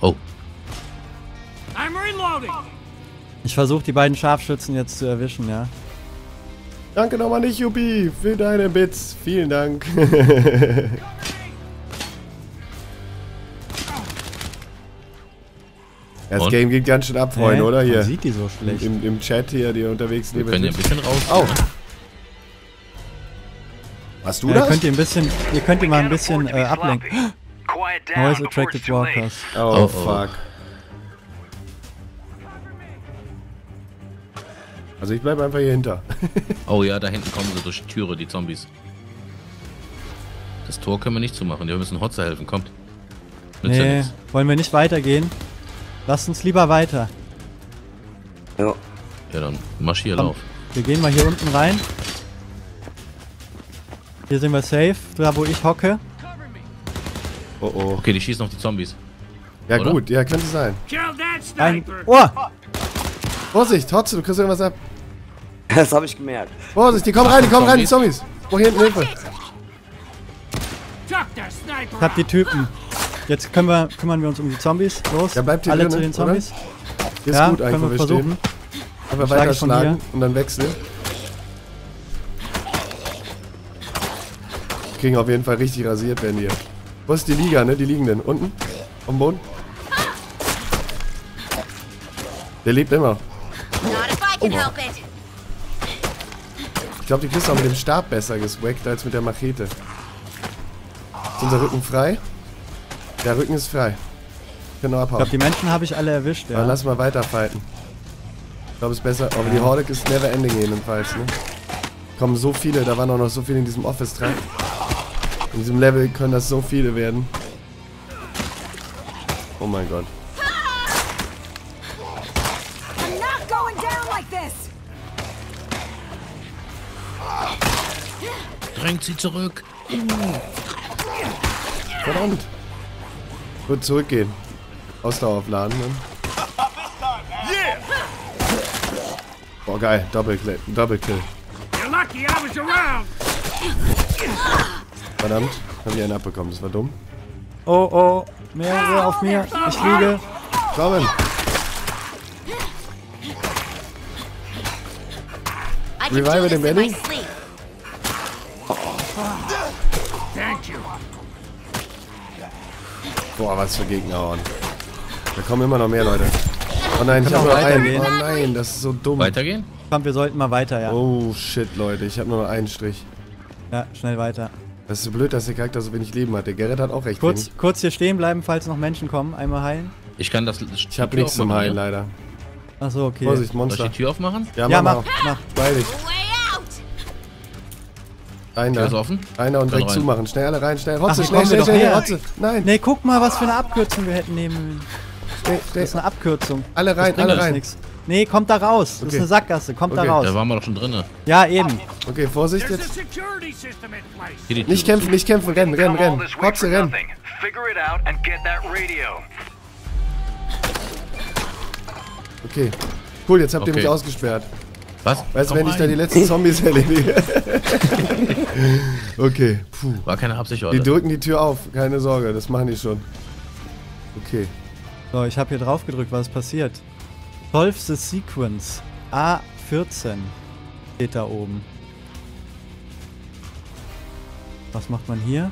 Oh, I'm reloading. Ich versuche die beiden Scharfschützen jetzt zu erwischen, ja. Danke nochmal nicht, Juppie, für deine Bits. Vielen Dank. Das Und? Game geht ganz schön ab, Freunde, oder? Man Hier. sieht die so schlecht. Im, Im Chat hier, die unterwegs wir können ja ein bisschen raus. Au. Hast du Ja, das? könnt ihr ein bisschen, ihr könnt ihr mal ein bisschen äh, ablenken. Noise Attracted. Walkers. Oh, Oh, oh. fuck. Also ich bleibe einfach hier hinter. Oh ja, da hinten kommen sie durch die Türe, die Zombies. Das Tor können wir nicht zumachen. Wir müssen Hotze helfen, kommt. Nützt ja Nee, nix. wollen wir nicht weitergehen? Lasst uns lieber weiter. Ja. Ja, dann marschier Komm. lauf. Wir gehen mal hier unten rein. Hier sind wir safe, da wo ich hocke. Oh oh. Okay, die schießen auf die Zombies. Ja Oder? gut, ja, könnte sein. Ein oh! Vorsicht, Hotze, du kriegst irgendwas ab. Das habe ich gemerkt. Vorsicht, die kommen rein, die kommen rein, die Zombies. Wo hier hinten Hilfe? Ich hab die Typen. Jetzt können wir, kümmern wir uns um die Zombies. Los, Ja, bleibt hier alle drin, zu den oder? Zombies. Hier ist Ja, gut können einfach, wir versuchen. Einfach weiter schlagen hier. und dann wechseln. Kriegen auf jeden Fall richtig rasiert werden die hier. Wo ist die Liga, ne? Die liegen denn? Unten? Am Boden? Der lebt immer. It. Ich glaube, die du auch mit dem Stab besser geswackt als mit der Machete. Ist unser Rücken frei? Der Rücken ist frei. Können wir Ich glaube, abhauen. die Menschen habe ich alle erwischt, Dann ja. lass mal weiter fighten. Ich glaube, es ist besser. Aber die Horde ist never ending jedenfalls, ne? Kommen so viele, da waren auch noch so viele in diesem Office dran. In diesem Level können das so viele werden. Oh mein Gott. I'm not going down like this! Drängt sie zurück. Verdammt. Gut, zurückgehen. Ausdauer aufladen dann. Boah, geil. Double Kill. Double Kill. Verdammt. Haben die einen abbekommen. Das war dumm. Oh, oh, mehrere auf mir. Ich fliege. Kommen. Revive den Benny. Boah, was für Gegner. Da kommen immer noch mehr Leute. Oh nein, ich Kann auch nur einen. Oh nein, das ist so dumm. Weitergehen? Komm, wir sollten mal weiter, ja. Oh shit, Leute, ich habe nur noch einen Strich. Ja, schnell weiter. Das ist so blöd, dass der Charakter so wenig Leben hat. Der Gerrit hat auch recht Kurz, wenig. kurz hier stehen bleiben, falls noch Menschen kommen. Einmal heilen. Ich kann das. Ich habe nichts zum Heilen, leider. Achso, okay. Vorsicht, Soll Monster. ich die Tür aufmachen? Ja, Ja, mach mach, mach. Beeil dich. Einer. Tür ist offen. Einer und direkt rein. zumachen. Schnell alle rein, schnell. Ach, Rotze, wie schnell, schnell, schnell, her? Rotze. Nein, Nee, guck mal, was für eine Abkürzung wir hätten nehmen müssen. schnell, Das ist eine Abkürzung. Alle rein, alle rein. nix. Nee, kommt da raus. Das Okay. ist eine Sackgasse. Kommt Okay. da raus. Da waren wir doch schon drinne. Ja, eben. Okay, Vorsicht jetzt. Nicht kämpfen, nicht kämpfen. Rennen, rennen, rennen. Rotze, rennen. nothing. Figure it out and get that radio. Okay. Cool, jetzt habt ihr mich Okay. ausgesperrt. Was? Weißt du, wenn ich da die letzten Zombies erledige? okay, puh. War keine Absicht, Die oder? drücken die Tür auf, keine Sorge, das machen die schon. Okay. So, ich habe hier drauf gedrückt, was ist passiert. Solve the Sequence. A14 steht da oben. Was macht man hier?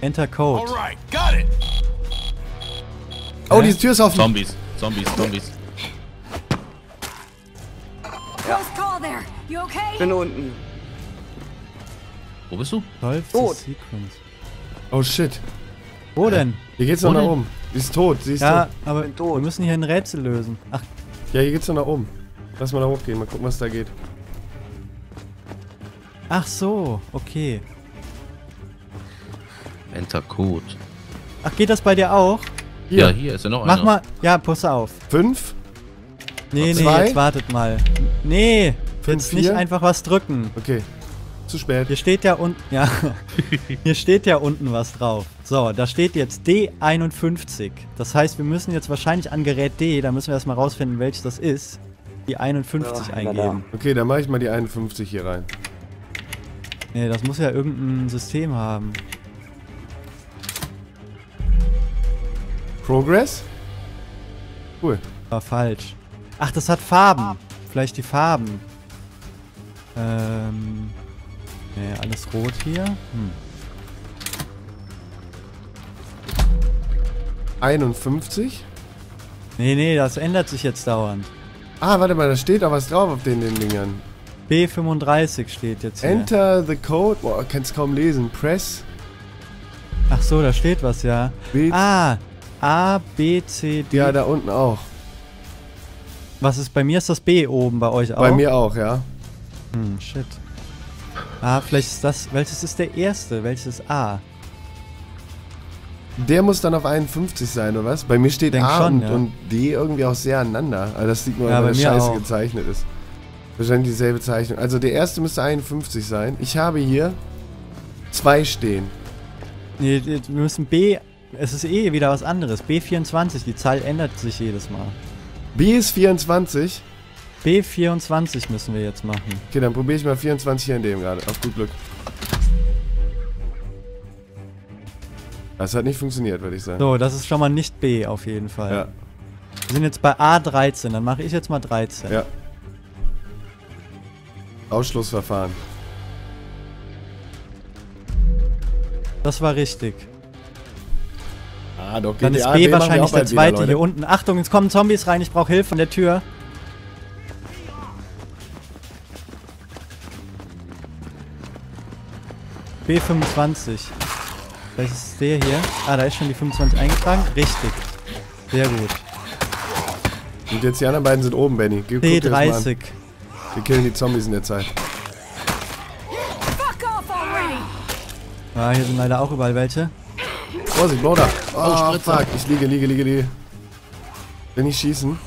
Enter Code. Oh, die Tür ist offen. Zombies. Zombies, Zombies. Ich bin unten. Wo bist du? Tot. Oh shit. Wo denn? Hier geht's noch Wo nach oben. Sie ist tot, sie ist Ja, tot. aber bin tot. wir müssen hier ein Rätsel lösen. Ach, Ja, hier geht's noch nach oben. Lass mal da hochgehen, mal gucken, was da geht. ach so, okay. Enter Code. Ach, geht das bei dir auch? Hier, Ja, hier ist ja noch Mach einer. mal. Ja, pass auf. fünf. Nee, nee, Zwei? jetzt wartet mal. Nee, Fünf, jetzt nicht vier? einfach was drücken. Okay. Zu spät. Hier steht ja unten, ja, hier steht ja unten was drauf. So, da steht jetzt D51. Das heißt, wir müssen jetzt wahrscheinlich an Gerät D, da müssen wir erstmal rausfinden, welches das ist, die 51 Ja, eingeben. Okay, dann mache ich mal die 51 hier rein. Nee, das muss ja irgendein System haben. Progress? Cool. War falsch. Ach, das hat Farben. Vielleicht die Farben. Ähm. Nee, alles rot hier. Hm. 51. Nee, nee, das ändert sich jetzt dauernd. Ah, warte mal, da steht auch was drauf auf den, den Dingern. B35 steht jetzt hier. Enter the code. Boah, kannst kaum lesen. Press. Ach so, da steht was, ja. B. Ah, A, B, C, D. Ja, da unten auch. Was ist bei mir? Ist das B oben bei euch auch? Bei mir auch, ja. Hm, shit. Ah, vielleicht ist das. Welches ist der erste? Welches ist A? Der muss dann auf 51 sein, oder was? Bei mir steht Denk A schon, und, ja. und D irgendwie auch sehr aneinander. Also das liegt nur, Ja, weil bei das scheiße auch. gezeichnet ist. Wahrscheinlich dieselbe Zeichnung. Also der erste müsste 51 sein. Ich habe hier zwei stehen. Nee, wir müssen B. Es ist eh wieder was anderes. B24, die Zahl ändert sich jedes Mal. B ist 24. B24 müssen wir jetzt machen. Okay, dann probiere ich mal 24 hier in dem gerade. Auf gut Glück. Das hat nicht funktioniert, würde ich sagen. So, das ist schon mal nicht B auf jeden Fall. Ja, Wir sind jetzt bei A13, dann mache ich jetzt mal 13. ja. Ausschlussverfahren. Das war richtig. Ah, doch, Dann ist B wahrscheinlich der zweite hier unten. Achtung, jetzt kommen Zombies rein, ich brauche Hilfe an der Tür. B25. Vielleicht ist es der hier. Ah, da ist schon die 25 eingetragen. Richtig. Sehr gut. Und jetzt die anderen beiden sind oben, Benny. Das an. D30. Wir killen die Zombies in der Zeit. Ah, hier sind leider auch überall welche. Vorsicht, Bloder. Oh, Spritze. fuck. Ich liege, liege, liege, liege. Wenn ich schießen.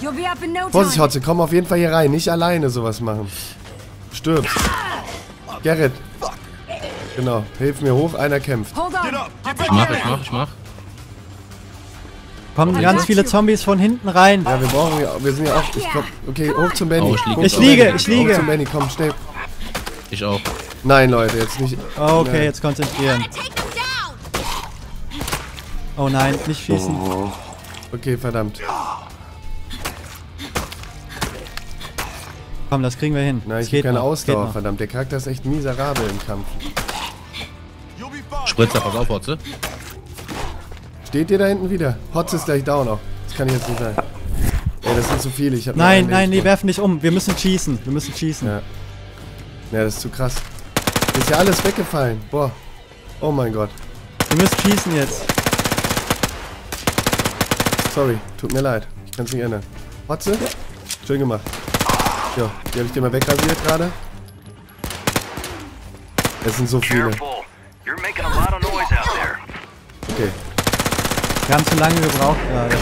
No Vorsicht. Hotze, komm auf jeden Fall hier rein. Nicht alleine sowas machen. Stirbst. Gerrit. Genau. Hilf mir hoch, einer kämpft. Ich mach, ich mach, ich mach. Kommen ganz viele Zombies von hinten rein. Ja, wir brauchen ja, wir sind ja auch. Ich komm, okay, hoch zum Benny. Oh, ich lieg Hoch Ich liege, ich liege. Hoch zum Benny, komm, schnell. Ich auch. Nein, Leute, jetzt nicht. Oh, okay, Nein. jetzt konzentrieren. Oh nein, nicht schießen. Okay, verdammt. Komm, das kriegen wir hin. Nein, Das ich habe geht keine noch, Ausdauer, verdammt. Der Charakter ist echt miserabel im Kampf. Spritzer, pass auf, Hotze. Steht ihr da hinten wieder? Hotz ist gleich down auch. Das kann ich jetzt nicht sagen. Ey, das sind zu viele. Ich hab Nein, nein, nee, werfen nicht um. Wir müssen schießen. Wir müssen schießen. Ja. Ja, das ist zu krass. Ist ja alles weggefallen. Boah. Oh mein Gott. Wir müssen schießen jetzt. Sorry, tut mir leid. Ich kann es nicht ändern. Hotze? Schön gemacht. Ja, die habe ich dir mal wegrasiert gerade. Es sind so viele. Okay. Wir haben zu lange gebraucht gerade.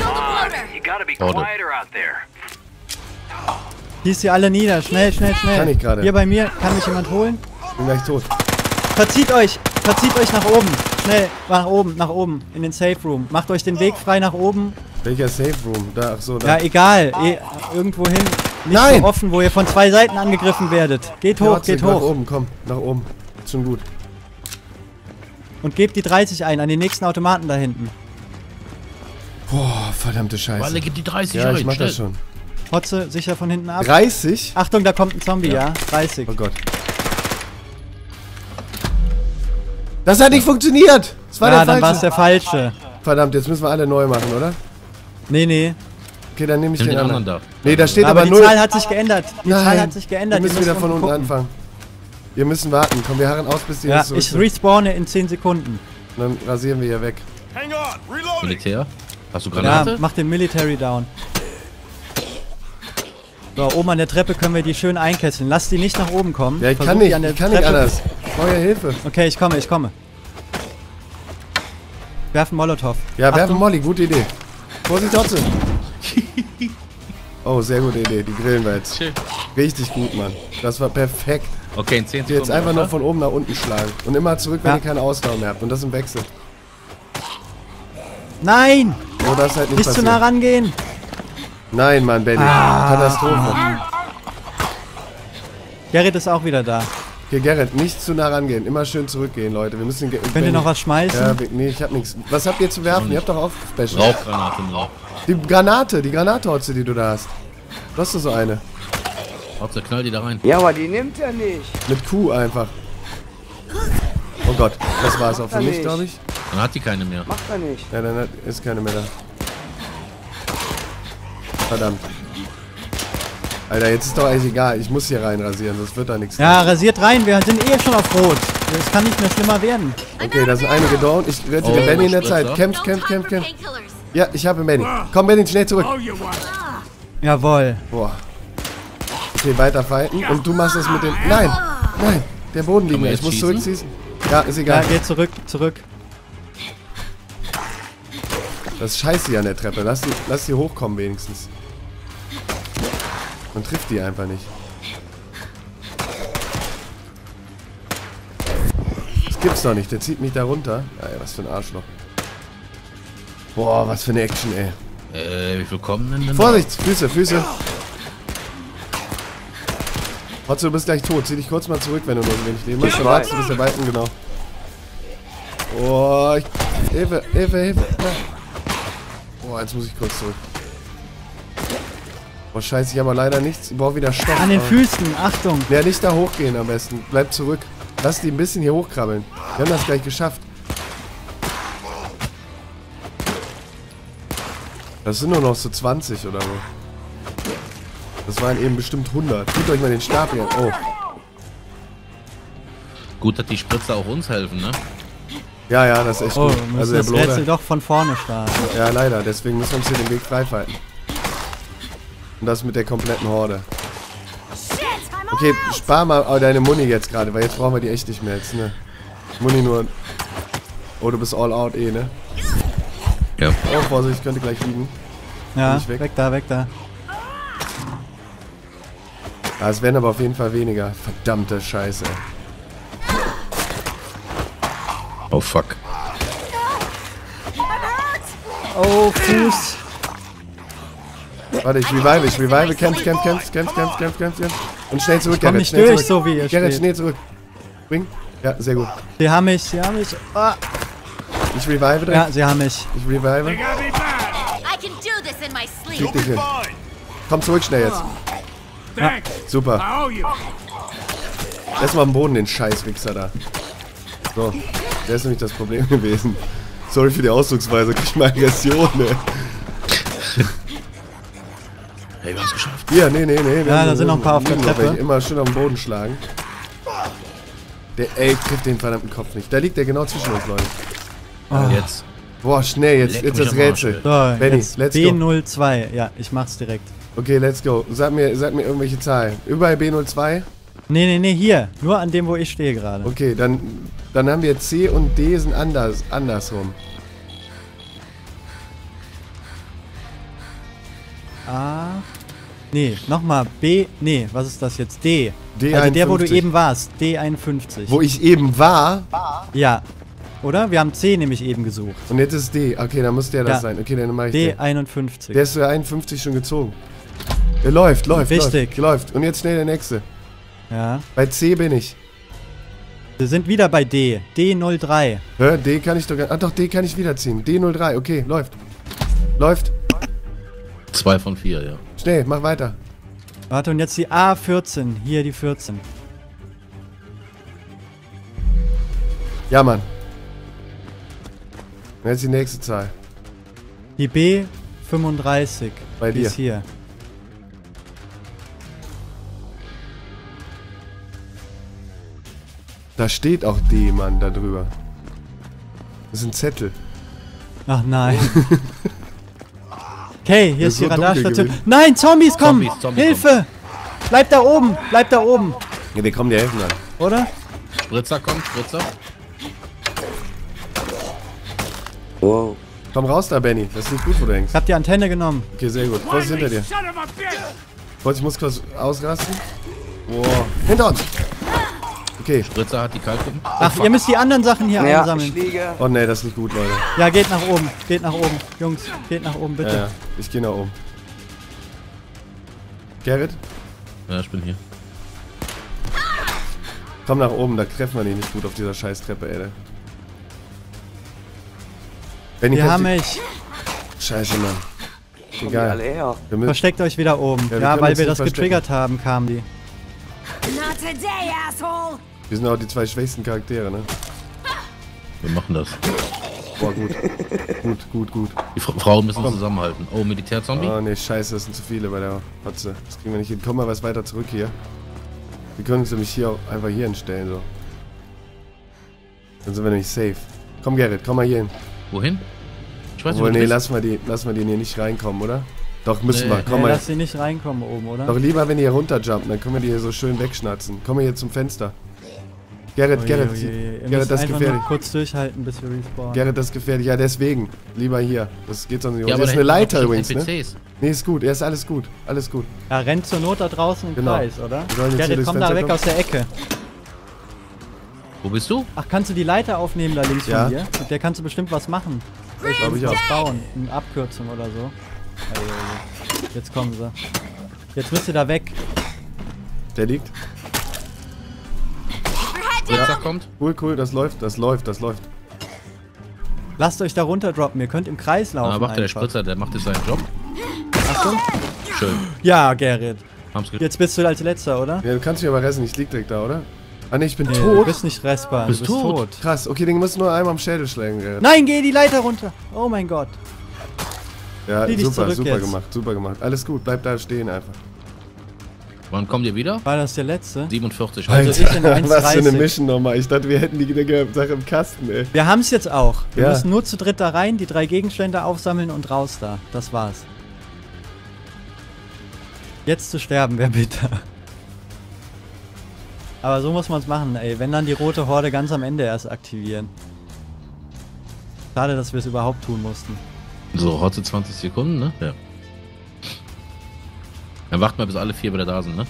Schießt sie alle nieder. Schnell, schnell, schnell. Kann ich gerade. Hier bei mir. Kann mich jemand holen? Bin gleich tot. Verzieht euch. Verzieht euch nach oben. Schnell. Nach oben, nach oben. In den Safe Room. Macht euch den Weg frei nach oben. Welcher Safe Room? Da, ach so, da. Ja, egal. Eh, irgendwo hin. Nicht Nein! so offen, wo ihr von zwei Seiten angegriffen werdet. Geht Ja, hoch, Hotze, geht Nach hoch. oben, komm. Nach oben. Ist schon gut. Und gebt die 30 ein an den nächsten Automaten da hinten. Boah, verdammte Scheiße. Walle, gib die 30 Ja, ich mach schnell. das schon. Hotze, sicher von hinten ab. 30? Achtung, da kommt ein Zombie, ja? 30. Oh Gott. Das hat nicht funktioniert! Das war ja, der dann war es falsche. der falsche. Verdammt, jetzt müssen wir alle neu machen, oder? Nee, nee. Okay, dann nehme ich Nimm den, den anderen. anderen da. Nee, da steht aber aber, die null. Zahl hat sich geändert. Die Nein, Zahl hat sich geändert. Wir müssen wieder von unten gucken. anfangen. Wir müssen warten. Komm, wir harren aus, bis die Ja, zurück ich respawne in 10 Sekunden. Dann rasieren wir hier weg. Militär. Hast du Ja, Granate? mach den Military down. So, oben an der Treppe können wir die schön einkesseln. Lass die nicht nach oben kommen. Ja, ich Versuch kann die nicht. an der Ich kann nicht Treppe- anders. Ich brauche ja Hilfe. Okay, ich komme, ich komme. Werfen Molotow. Ja, werfen. Molly. Gute Idee. Vorsicht, Hotze. Oh, sehr gute Idee. Die grillen wir jetzt. Schön. Richtig gut, Mann. Das war perfekt. Okay, in 10 Die Sekunden. jetzt einfach nur von oben nach unten schlagen. Und immer zurück, wenn Ja. ihr keine Ausdauer mehr habt. Und das im Wechsel. Nein! So, das halt nicht Nicht zu nah rangehen! Nein, Mann, Benny. Ah. Katastrophe. Gerrit ist auch wieder da. Hier, Gerrit, nicht zu nah rangehen. Immer schön zurückgehen, Leute. Wir müssen... Ge- Könnt ihr Benny- noch was schmeißen? Ja, nee, ich hab nichts. Was habt ihr zu werfen? Ihr habt doch auf Special. Rauchgranate noch. Die Granate, die Granate-Hotze, die du da hast. Du hast doch so eine. Hotze, knall die da rein. Ja, aber die nimmt er nicht. Mit Q einfach. Oh Gott, das war es auch für mich, ich. glaube ich. Dann hat die keine mehr. Macht er nicht. Ja, dann hat- ist keine mehr da. Verdammt. Alter, jetzt ist doch eigentlich egal. Ich muss hier rein rasieren, sonst wird da nichts. Ja, rasiert rein, wir sind eh schon auf Rot. Es kann nicht mehr schlimmer werden. Okay, da sind einige down. Ich rette Oh, den Benny in der. Zeit. Kämpf, No kämpf, time kämpf, for kämpf. painkillers. Ja, ich habe Benny. Komm, Benny, schnell zurück. Oh. Jawohl. Boah. Okay, weiter fighten. Und du machst das mit dem... Nein, nein. Der Boden liegt mir. Ich muss zurückziehen. Ja, ist Ja, egal. geht zurück, zurück. Das ist scheiße hier an der Treppe. Lass die, lass die hochkommen wenigstens. Man trifft die einfach nicht. Das gibt's doch nicht. Der zieht mich da runter. Ey, was für ein Arschloch. Boah, was für eine Action, ey. Äh, wie viel kommen denn denn? Vorsicht! Füße, Füße! Hotze, du bist gleich tot. Zieh dich kurz mal zurück, wenn du noch wenig leben hast. Dabei. wartest du bis der Balken, genau. Oh, ich... Hilfe, Hilfe, Hilfe. Boah, jetzt muss ich kurz zurück. Boah, scheiße, ich habe aber leider nichts. Ich brauche wieder Stoff. An den Füßen, Achtung. Ja, nicht da hochgehen am besten. Bleib zurück. Lass die ein bisschen hier hochkrabbeln. Wir haben das gleich geschafft. Das sind nur noch so 20 oder so. Das waren eben bestimmt 100. Guckt euch mal den Stab hier an. Oh. Gut, dass die Spritzer auch uns helfen, ne? Ja, ja, das ist echt Oh, gut. wir müssen Also der Rätsel doch von vorne starten. Ja, leider. Deswegen müssen wir uns hier den Weg freifalten. Und das mit der kompletten Horde. Okay, spar mal oh, deine Muni jetzt gerade, weil jetzt brauchen wir die echt nicht mehr jetzt, ne? Muni nur. Oh, du bist all out eh, ne? Ja. Oh, Vorsicht, ich könnte gleich liegen. Ja, ich weg? weg da, weg da. Ah, es werden aber auf jeden Fall weniger. Verdammte Scheiße. Oh fuck. Oh, Fuß. Warte, ich revive, ich revive. Kämpf, kämpf, kämpf, kämpf, kämpf, kämpf, kämpf, kämpf. Und schnell zurück, komm Gerrit. nicht schnell durch, zurück. so wie ihr Gerrit, schnell zurück. Bring. Ja, sehr gut. Sie haben mich, sie haben mich. Ah. Ich revive direkt. Ja, sie haben mich. Ich revive. Krieg dich hin. Komm zurück schnell jetzt. Thanks. Super. I owe you. Lass mal am Boden den Scheißwichser da. So, der ist nämlich das Problem gewesen. Sorry für die Ausdrucksweise, krieg ich mal Aggression, ey. Hey, wir haben es geschafft. Hier, nee, nee, nee. Ja, da sind noch ein paar auf der Treppe. Immer schön auf den Boden schlagen. Der, ey, trifft den verdammten Kopf nicht. Da liegt der genau zwischen uns, Leute. Jetzt. Boah, schnell, jetzt, Leck jetzt das Rätsel. So, Benny, jetzt let's go. B02. Ja, ich mach's direkt. Okay, let's go. Sag mir, sag mir irgendwelche Zahlen. Überall B02? Nee, nee, nee, hier. Nur an dem, wo ich stehe gerade. Okay, dann, dann haben wir C und D sind anders, andersrum. A. Nee, nochmal. B. Nee, was ist das jetzt? D. D51. Also der, wo du eben warst. D51. Wo ich eben war Ja. Oder? Wir haben C nämlich eben gesucht. und jetzt ist D. Okay, dann muss der das Ja. sein. Okay, dann mach ich den. D51. Der ist für 51 schon gezogen. Er läuft, läuft, Richtig. läuft. Läuft. Und jetzt schnell der nächste. ja. Bei C bin ich. Wir sind wieder bei D. D03. Hä? D kann ich doch gar Ah doch, D kann ich wiederziehen. D03, okay, läuft. Läuft. Zwei von vier, ja. Schnell, mach weiter. Warte, und jetzt die A14. Hier die 14. Ja, Mann. Und jetzt die nächste Zahl. Die B35. Bei Die dir. ist hier. Da steht auch D, Mann, da drüber. Das ist ein Zettel. Ach nein. Okay, hier Ist ist die so Radarstation. Nein, Zombies kommen! Zombies, Zombies Hilfe! Bleib da oben! Bleib da oben! Ja, wir kommen dir helfen dann. Oder? Spritzer kommt, Spritzer. Wow. Komm raus da, Benny. Das ist nicht gut, wo du hängst. Ich hab die Antenne genommen. Okay, sehr gut. Vorsicht hinter dir. Ich muss kurz ausrasten. Wow. Hinter uns! Okay. Spritzer hat die Kaltgruppen. Ach, ihr müsst die anderen Sachen hier Ja, einsammeln. Oh ne, das ist nicht gut, Leute. Ja, geht nach oben. Geht nach oben. Jungs, geht nach oben, bitte. Ja, ja. Ich gehe nach oben. Gerrit, Ja, ich bin hier. komm nach oben, da treffen wir dich nicht gut auf dieser scheiß Treppe, ey. Benny, Wir haben mich. Scheiße, Mann. Die Egal. Versteckt euch wieder oben. Ja, wir Ja, weil wir das verstecken. getriggert haben, kamen die. Not today, asshole! Wir sind auch die zwei schwächsten Charaktere, ne? Wir machen das. Boah, gut. gut, gut, gut. Die Fra Frauen müssen zusammenhalten. Oh, Militärzombie? Oh ne, scheiße, das sind zu viele bei der Hotze. Das kriegen wir nicht hin. Komm mal was weiter zurück hier. Wir können uns nämlich hier auch einfach hier hinstellen, so. Dann sind wir nämlich safe. Komm, Gerrit, komm mal hier hin. Wohin? Ich weiß Obwohl, nicht, wo nee, lassen wir, die, lassen wir die hier nicht reinkommen, oder? Doch, müssen Nee. wir. Komm Nee, mal. lass sie nicht reinkommen oben, oder? Doch lieber, wenn die hier runterjumpen, dann können wir die hier so schön wegschnatzen. Komm mal hier zum Fenster. Gerrit, Oje, Gerrit. Ihr Gerrit, das ist gefährlich. kurz durchhalten, bis wir respawnen. Gerrit, das ist gefährlich. Ja, deswegen. Lieber hier. Das geht sonst nicht. Ja, aber das ist da eine Leiter übrigens, ne? NPCs. Nee, ist gut. Ja, ist alles gut. Alles gut. Ja, rennt zur Not da draußen im Genau. Kreis, oder? Gerrit, komm da Fenster weg kommen. aus der Ecke. Wo bist du? Ach, kannst du die Leiter aufnehmen da links Ja. von dir? Mit der kannst du bestimmt was machen. Glaube ich auch. Was bauen. Eine Abkürzung oder so. Also, jetzt kommen sie. Jetzt müsst ihr da weg. Der liegt. Spritzer kommt. Cool, cool. Das läuft, das läuft, das läuft. Lasst euch da runter droppen. Ihr könnt im Kreis laufen. Ah, warte, der. Spritzer, der macht jetzt seinen Job. Achtung. Schön. Ja, Gerrit. Jetzt bist du als letzter, oder? Ja, du kannst mich aber retten. Ich lieg direkt da, oder? Ah, ne, ich bin Nee, Du tot. bist nicht restbar. Bist du bist tot. tot. Krass. Okay, den musst du nur einmal am Schädel schlagen, Gerrit. Nein, geh die Leiter runter. Oh mein Gott. Ja, dich super, super jetzt. gemacht, super gemacht. Alles gut, bleib da stehen einfach. Wann kommt ihr wieder? War das der letzte? 47. Also ich in was für eine 1,30. Mission nochmal. Ich dachte, wir hätten die Sache im Kasten, ey. Wir haben es jetzt auch. Wir Ja. müssen nur zu dritt da rein, die drei Gegenstände aufsammeln und raus da. Das war's. Jetzt zu sterben wäre bitter. Aber so muss man es machen, ey. Wenn dann die rote Horde ganz am Ende erst aktivieren. Schade, dass wir es überhaupt tun mussten. So, heute 20 Sekunden, ne? Ja. Dann warten wir, bis alle vier wieder da sind, ne?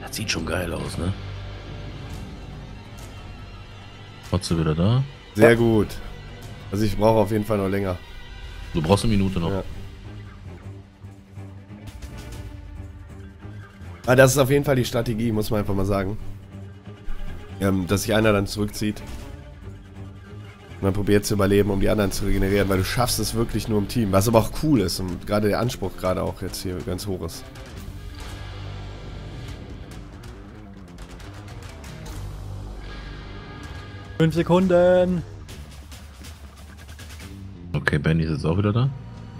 Das sieht schon geil aus, ne? Trotzdem wieder da. Sehr gut. Also ich brauche auf jeden Fall noch länger. Du brauchst eine Minute noch. Ja. Aber das ist auf jeden Fall die Strategie, muss man einfach mal sagen. Ähm, dass sich einer dann zurückzieht. Und dann probiert zu überleben, um die anderen zu regenerieren, weil du schaffst es wirklich nur im Team. Was aber auch cool ist und gerade der Anspruch gerade auch jetzt hier ganz hoch ist. Fünf Sekunden. Okay, Benny ist jetzt auch wieder da.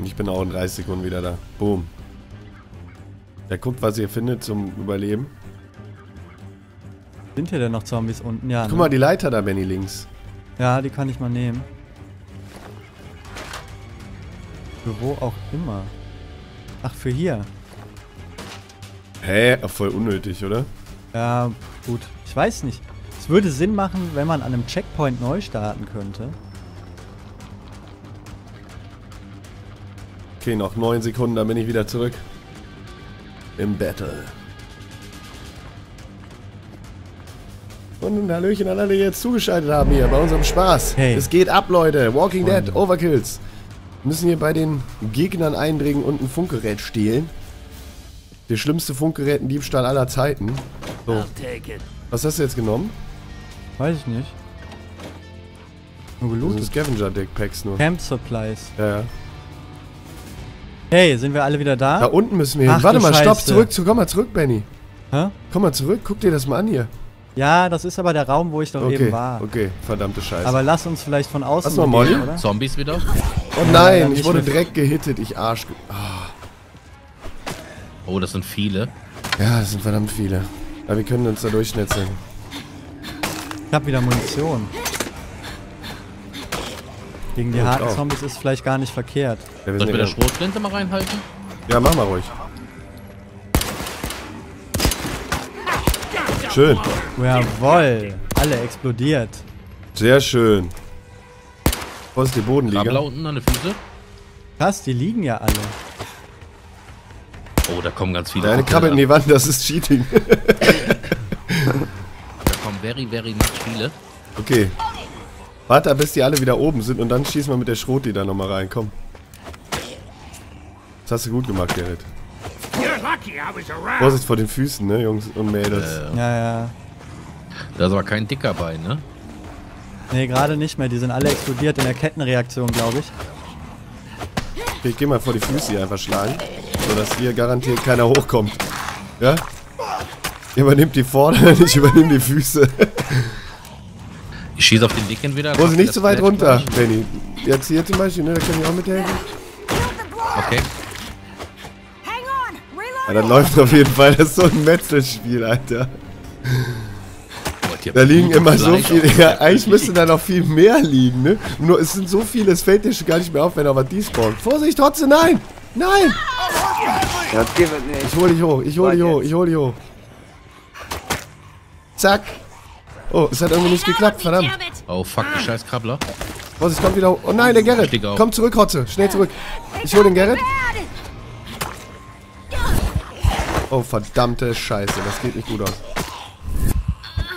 Ich bin auch in 30 Sekunden wieder da. Boom. Der guckt, was ihr findet zum Überleben. Sind hier denn noch Zombies unten? Ja. Guck ne? mal, die Leiter da, Benny, links. Ja, die kann ich mal nehmen. Für wo auch immer. Ach, für hier. Hä? Voll unnötig, oder? Ja, gut. Ich weiß nicht. Es würde Sinn machen, wenn man an einem Checkpoint neu starten könnte. Okay, noch 9 Sekunden, dann bin ich wieder zurück. Im Battle. Und ein Hallöchen an alle, die jetzt zugeschaltet haben hier bei unserem Spaß. Hey. Es geht ab, Leute. Walking Dead, Freunde. Overkills. Wir müssen hier bei den Gegnern eindringen und ein Funkgerät stehlen. Der schlimmste Funkgerätendiebstahl aller Zeiten. So, was hast du jetzt genommen? Weiß ich nicht. Nur Das sind gelootet. Scavenger-Deck-Packs nur. Camp Supplies. Ja, ja. Hey, sind wir alle wieder da? Da unten müssen wir hin. Ach, Warte mal, stopp, Scheiße. zurück, zu, komm mal zurück, Benny. Hä? Komm mal zurück, guck dir das mal an hier. Ja, das ist aber der Raum, wo ich doch Okay, eben war. okay, verdammte Scheiße. Aber lass uns vielleicht von außen Hast du noch beginnen, Molly? oder? Zombies wieder? oh nein, ich nicht wurde direkt gehittet, ich Arsch. Ah, Oh, das sind viele. ja, das sind verdammt viele. Aber wir können uns da durchschnetzeln. Ich hab wieder Munition. Gegen die harten. Zombies ist vielleicht gar nicht verkehrt. Ja, wir Soll ich mit der Schrotflinte mal reinhalten? ja, mach mal ruhig. Schön, Jawoll. Alle explodiert. sehr schön. Wo ist die Krabbler Bodenliga? unten an den Füße. Krass, die liegen ja alle. Oh, da kommen ganz viele. Deine krabbelt in die Wand, das ist Cheating. Da kommen very, very much viele. okay. Warte, bis die alle wieder oben sind und dann schießen wir mit der Schrot die da nochmal rein. Komm. Das hast du gut gemacht, Gerrit. Vorsicht vor den Füßen, ne, Jungs und Mädels. Ja, ja. Da ist aber kein dicker bei, ne? Nee, gerade nicht mehr. Die sind alle explodiert in der Kettenreaktion, glaube ich. Okay, ich geh mal vor die Füße hier einfach schlagen. Sodass hier garantiert keiner hochkommt. Ja? Ihr übernimmt die Vorder', ich übernehme die Füße. Ich schieße auf den Dicken wieder. Wo sie nicht so weit runter. Benny. Jetzt hier zum Beispiel, ne, da können wir auch mithelfen. Okay. Ja, das läuft auf jeden Fall. Das ist so ein Metzelspiel, Alter. Da liegen immer so viele. Ja, eigentlich müsste da noch viel mehr liegen, ne? Nur es sind so viele, es fällt dir schon gar nicht mehr auf, wenn aber die spawnt. Vorsicht, trotzdem, nein! Nein! Ich hol dich hoch, ich hol dich hoch, ich hol dich hoch. Zack. Oh, es hat irgendwie nicht geklappt, verdammt. Oh fuck, die scheiß Krabbler. Vorsicht, kommt wieder hoch. Oh nein, der Gerrit. Komm zurück, Hotze. Schnell zurück. Ich hol den Gerrit. Oh, verdammte Scheiße. Das geht nicht gut aus.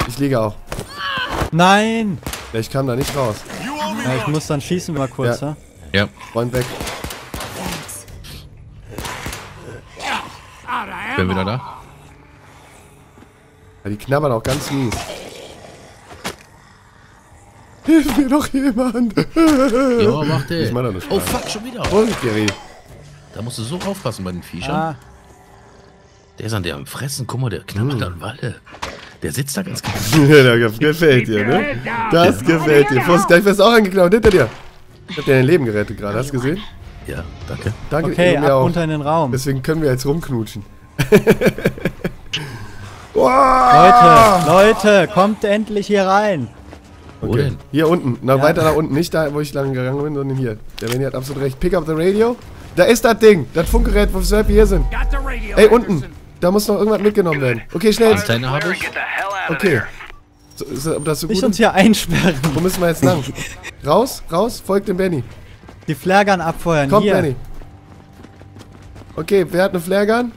Ich liege auch. Nein! Ja, ich kam da nicht raus. Ja, ich muss dann schießen mal kurz, Ja. ja. Ja. Räumt weg. Of Bin wieder da. Ja, die knabbern auch ganz mies. Hilf mir doch jemand. Ja, mach den. Ich doch nicht Oh fuck, schon wieder. Vorsicht, Gary. Da musst du so aufpassen bei den Viechern. Ah, Der ist an der am Fressen. Guck mal, der knabbert an Walle. Der sitzt da ganz genau. Ja, das gefällt dir, ne? Das gefällt dir. Vorsicht, gleich wirst du auch angeklaut. Hinter dir. Ich hab dir dein Leben gerettet gerade. Hast du gesehen? Ja, danke. Danke. okay, ab auch. unter in den Raum. Deswegen können wir jetzt rumknutschen. Leute, Leute, kommt endlich hier rein. Wo Okay. denn? Hier unten. Na, Ja. weiter nach unten. Nicht da, wo ich lang gegangen bin, sondern hier. Der Benny hat absolut recht. Pick up the radio. Da ist das Ding. Das Funkgerät, wo wir hier sind. Radio. Ey, unten. Da muss noch irgendwas mitgenommen werden. Okay, schnell. Antenne habe ich. Okay. So, ist, ob das so gut Nicht uns hier einsperren. Wo müssen wir jetzt lang? Raus, raus, folgt dem Benny. Die Flaggern abfeuern. Komm, hier. Benny. Okay, wer hat eine Flaregun?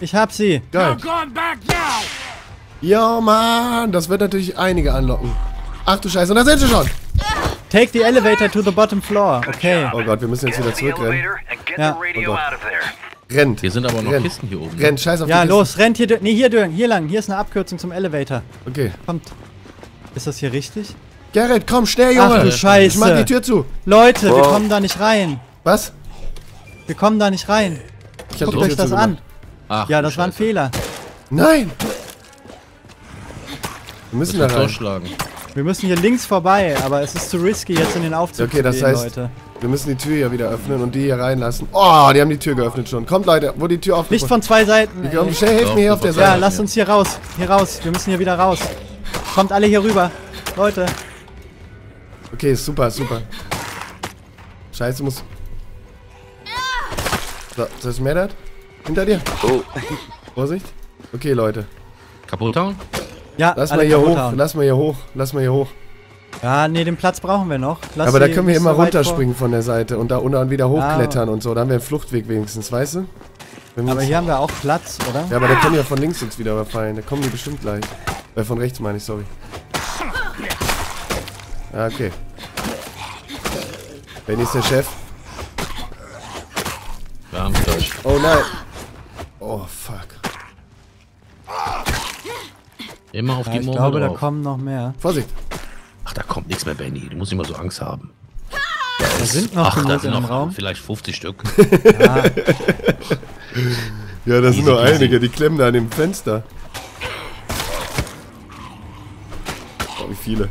Ich hab sie. Geil. Ja, Mann. Das wird natürlich einige anlocken. Ach du Scheiße, und da sind sie schon. Take the elevator to the bottom floor. Okay. Oh Gott, wir müssen jetzt wieder zurückrennen. Ja. Oh Gott. Rennt. Hier sind aber noch Rennt. Kisten hier oben. Rennt, scheiß auf Ja, die los, rennt hier. Nee, hier, hier lang. Hier ist eine Abkürzung zum Elevator. Okay. Kommt. Ist das hier richtig? Gerrit, komm, schnell, Junge. Ach du Scheiße. Ich mach die Tür zu. Leute, wir kommen da nicht rein. Was? Wir kommen da nicht rein. Ich Guckt euch das an. Ach, Ja, das war ein Scheiße. Fehler. Nein. Wir müssen Ich da rein. Wir müssen hier links vorbei, aber es ist zu risky, jetzt in den Aufzug Okay, das zu gehen, heißt- Leute. Wir müssen die Tür hier wieder öffnen und die hier reinlassen. Oh, die haben die Tür geöffnet schon. Kommt, Leute, wo die Tür offen Nicht von zwei Seiten. Wir kommen, schnell, helft mir hier auf der musst- Ja, Seite. lasst uns hier raus. Hier raus. Wir müssen hier wieder raus. Kommt alle hier rüber. Leute. Okay, super, super. Scheiße, muss... So, das mehr das? Hinter dir. Oh. Vorsicht. Okay, Leute. Kaputt hauen? Ja, Lass mal hier kaputt hoch. Lass mal hier hoch. Lass mal hier hoch. Ja, nee, den Platz brauchen wir noch. Lass Aber da können wir immer runterspringen von der Seite und da und dann wieder hochklettern und so. Da haben wir einen Fluchtweg wenigstens, weißt du? Vor. Aber hier haben wir auch Platz, oder? ja, aber der kann ja von links uns wieder überfallen. Da kommen die bestimmt gleich. Äh, von rechts meine ich, sorry. Ah, okay. Benny ist der Chef. Wir haben es gleich. Oh nein. Oh, fuck. Immer auf Ja, die ich Murmel glaube, da drauf. kommen noch mehr. Vorsicht. Ach, da kommt nichts mehr, Benny. Du musst immer so Angst haben. Da sind noch Ach, da sind im noch Raum. vielleicht 50 Stück. Ja, Ja, das sind Easy nur peasy. einige, die klemmen da an dem Fenster. Oh, wie viele.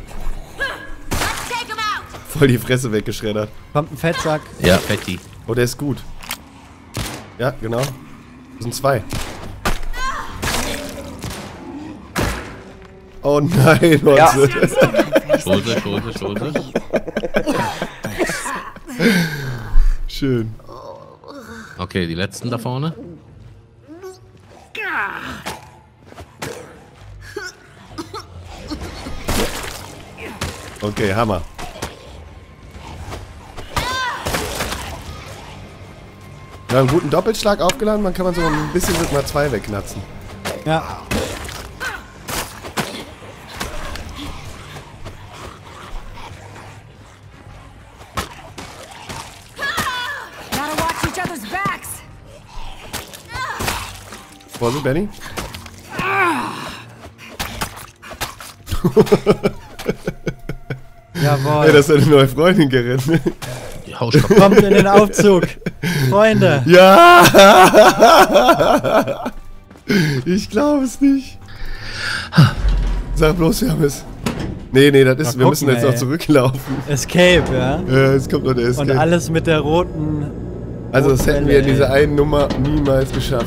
Voll die Fresse weggeschreddert. kommt ein Fettsack. Ja, Patty. Oh, der ist gut. Ja, genau. Das sind zwei. Oh nein, Ja. Leute. Schulter, Schulter, Schulter. Schön. Okay, die letzten da vorne. Okay, Hammer. Wir haben einen guten Doppelschlag aufgeladen, man kann man so ein bisschen mit mal zwei wegknatzen. Ja. Vorsicht, Benny. Jawohl. Hey, das ist eine neue Freundin kaputt. Kommt in den Aufzug. Freunde. Ja! Ich glaube es nicht. Sag bloß, wir haben es. Nee, nee, das ist. Mal wir müssen gucken, jetzt noch ey. zurücklaufen. Escape, ja. Ja, es kommt noch der Und Escape. alles mit der roten. Also, das hätten wir in dieser ey. einen Nummer niemals geschafft.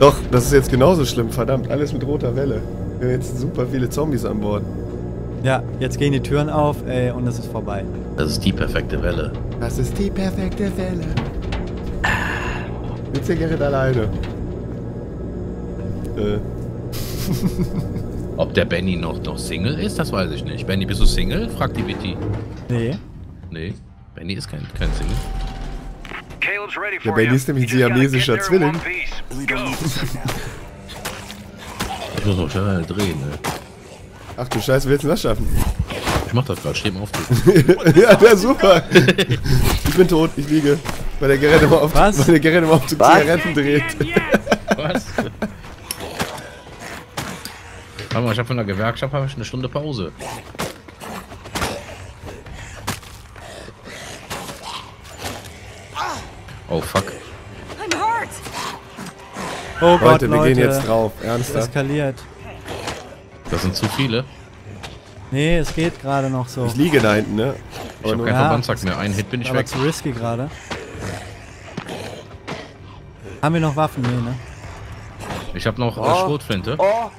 Doch, das ist jetzt genauso schlimm, verdammt. Alles mit roter Welle. Wir haben jetzt super viele Zombies an Bord. Ja, jetzt gehen die Türen auf, ey, und es ist vorbei. Das ist die perfekte Welle. Das ist die perfekte Welle. Jetzt der Gerrit alleine. Äh, Ob der Benny noch, noch Single ist, das weiß ich nicht. Benny, bist du Single? Fragt die Vitti. Nee. Nee, Benny ist kein, kein Single. Der Benny ist nämlich gotta siamesischer Zwilling. Ich muss noch schnell drehen, ne? ach du Scheiße, willst du das schaffen? Ich mach das gerade, steh im Aufzug. ja, der ist super. ich bin tot, ich liege. Weil der Gerät im Aufzug, Was? weil der Gerät im Aufzug Was? Zigaretten dreht. Was? Warte mal, ich hab von der Gewerkschaft hab ich eine Stunde Pause. Oh fuck. I'm hurt. Oh Gott, Leute, wir Leute. gehen jetzt drauf. Ernsthaft. Eskaliert. Das sind zu viele. Nee, es geht gerade noch so. Ich liege da hinten, ne? Ich hab nur- keinen Ja, Verbandsack mehr. Einen Hit bin ich aber weg. zu risky gerade. Haben wir noch Waffen? Nee, ne? Ich hab noch äh, Oh. Schrotflinte. Oh.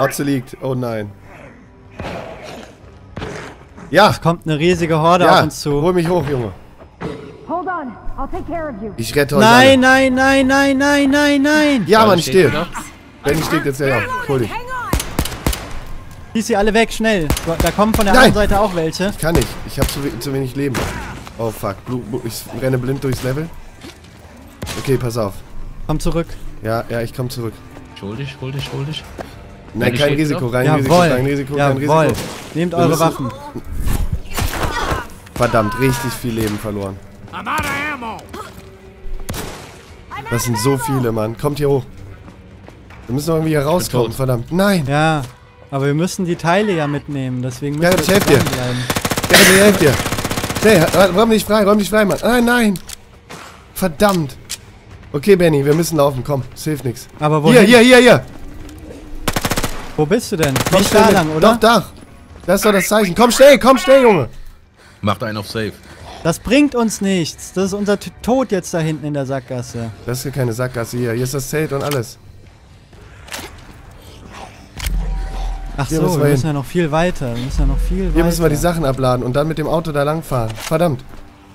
Otze liegt. Oh nein. Ja, Es kommt eine riesige Horde ja, auf uns zu. hol mich hoch, Junge. Hold on. I'll take care of you. Ich rette euch Nein, nein, nein, nein, nein, nein, nein. Ja, Mann, ich steht stehe. Benny steht jetzt ja. Hol dich. Schieß sie alle weg, schnell. Da kommen von der Nein. anderen Seite auch welche. Kann ich. Ich habe zu, zu wenig Leben. Oh fuck. Ich renne blind durchs Level. Okay, pass auf. Komm zurück. Ja, ja, ich komme zurück. Hol dich, hol dich, hol dich. Nein, kein. Risiko, rein Risiko, kein Jawohl. Risiko, Jawohl. Risiko. Nehmt eure Waffen. Verdammt, richtig viel Leben verloren. Das sind so viele, Mann. Kommt hier hoch. Wir müssen doch irgendwie hier rauskommen, verdammt. Nein! Ja, aber wir müssen die Teile ja mitnehmen, deswegen müssen Ja, wir ich helf dir. dranbleiben. Garrett, ich helf dir. Schnell, ra- räum dich frei, räum dich frei, Mann. Nein, nein! Verdammt! Okay, Benny, wir müssen laufen, komm, es hilft nichts. Aber Hier, wohin? hier, hier, hier! Wo bist du denn? Komm Nicht da lang, oder? Doch, da! Das ist doch das Zeichen. Komm schnell, komm schnell, Junge! Macht einen auf Safe. Das bringt uns nichts. Das ist unser Tod jetzt da hinten in der Sackgasse. Das ist hier keine Sackgasse hier. Hier ist das Zelt und alles. Ach Hier so, müssen wir wir müssen ja noch viel weiter. Wir müssen ja noch viel weiter. Hier müssen wir die Sachen abladen und dann mit dem Auto da lang fahren. Verdammt.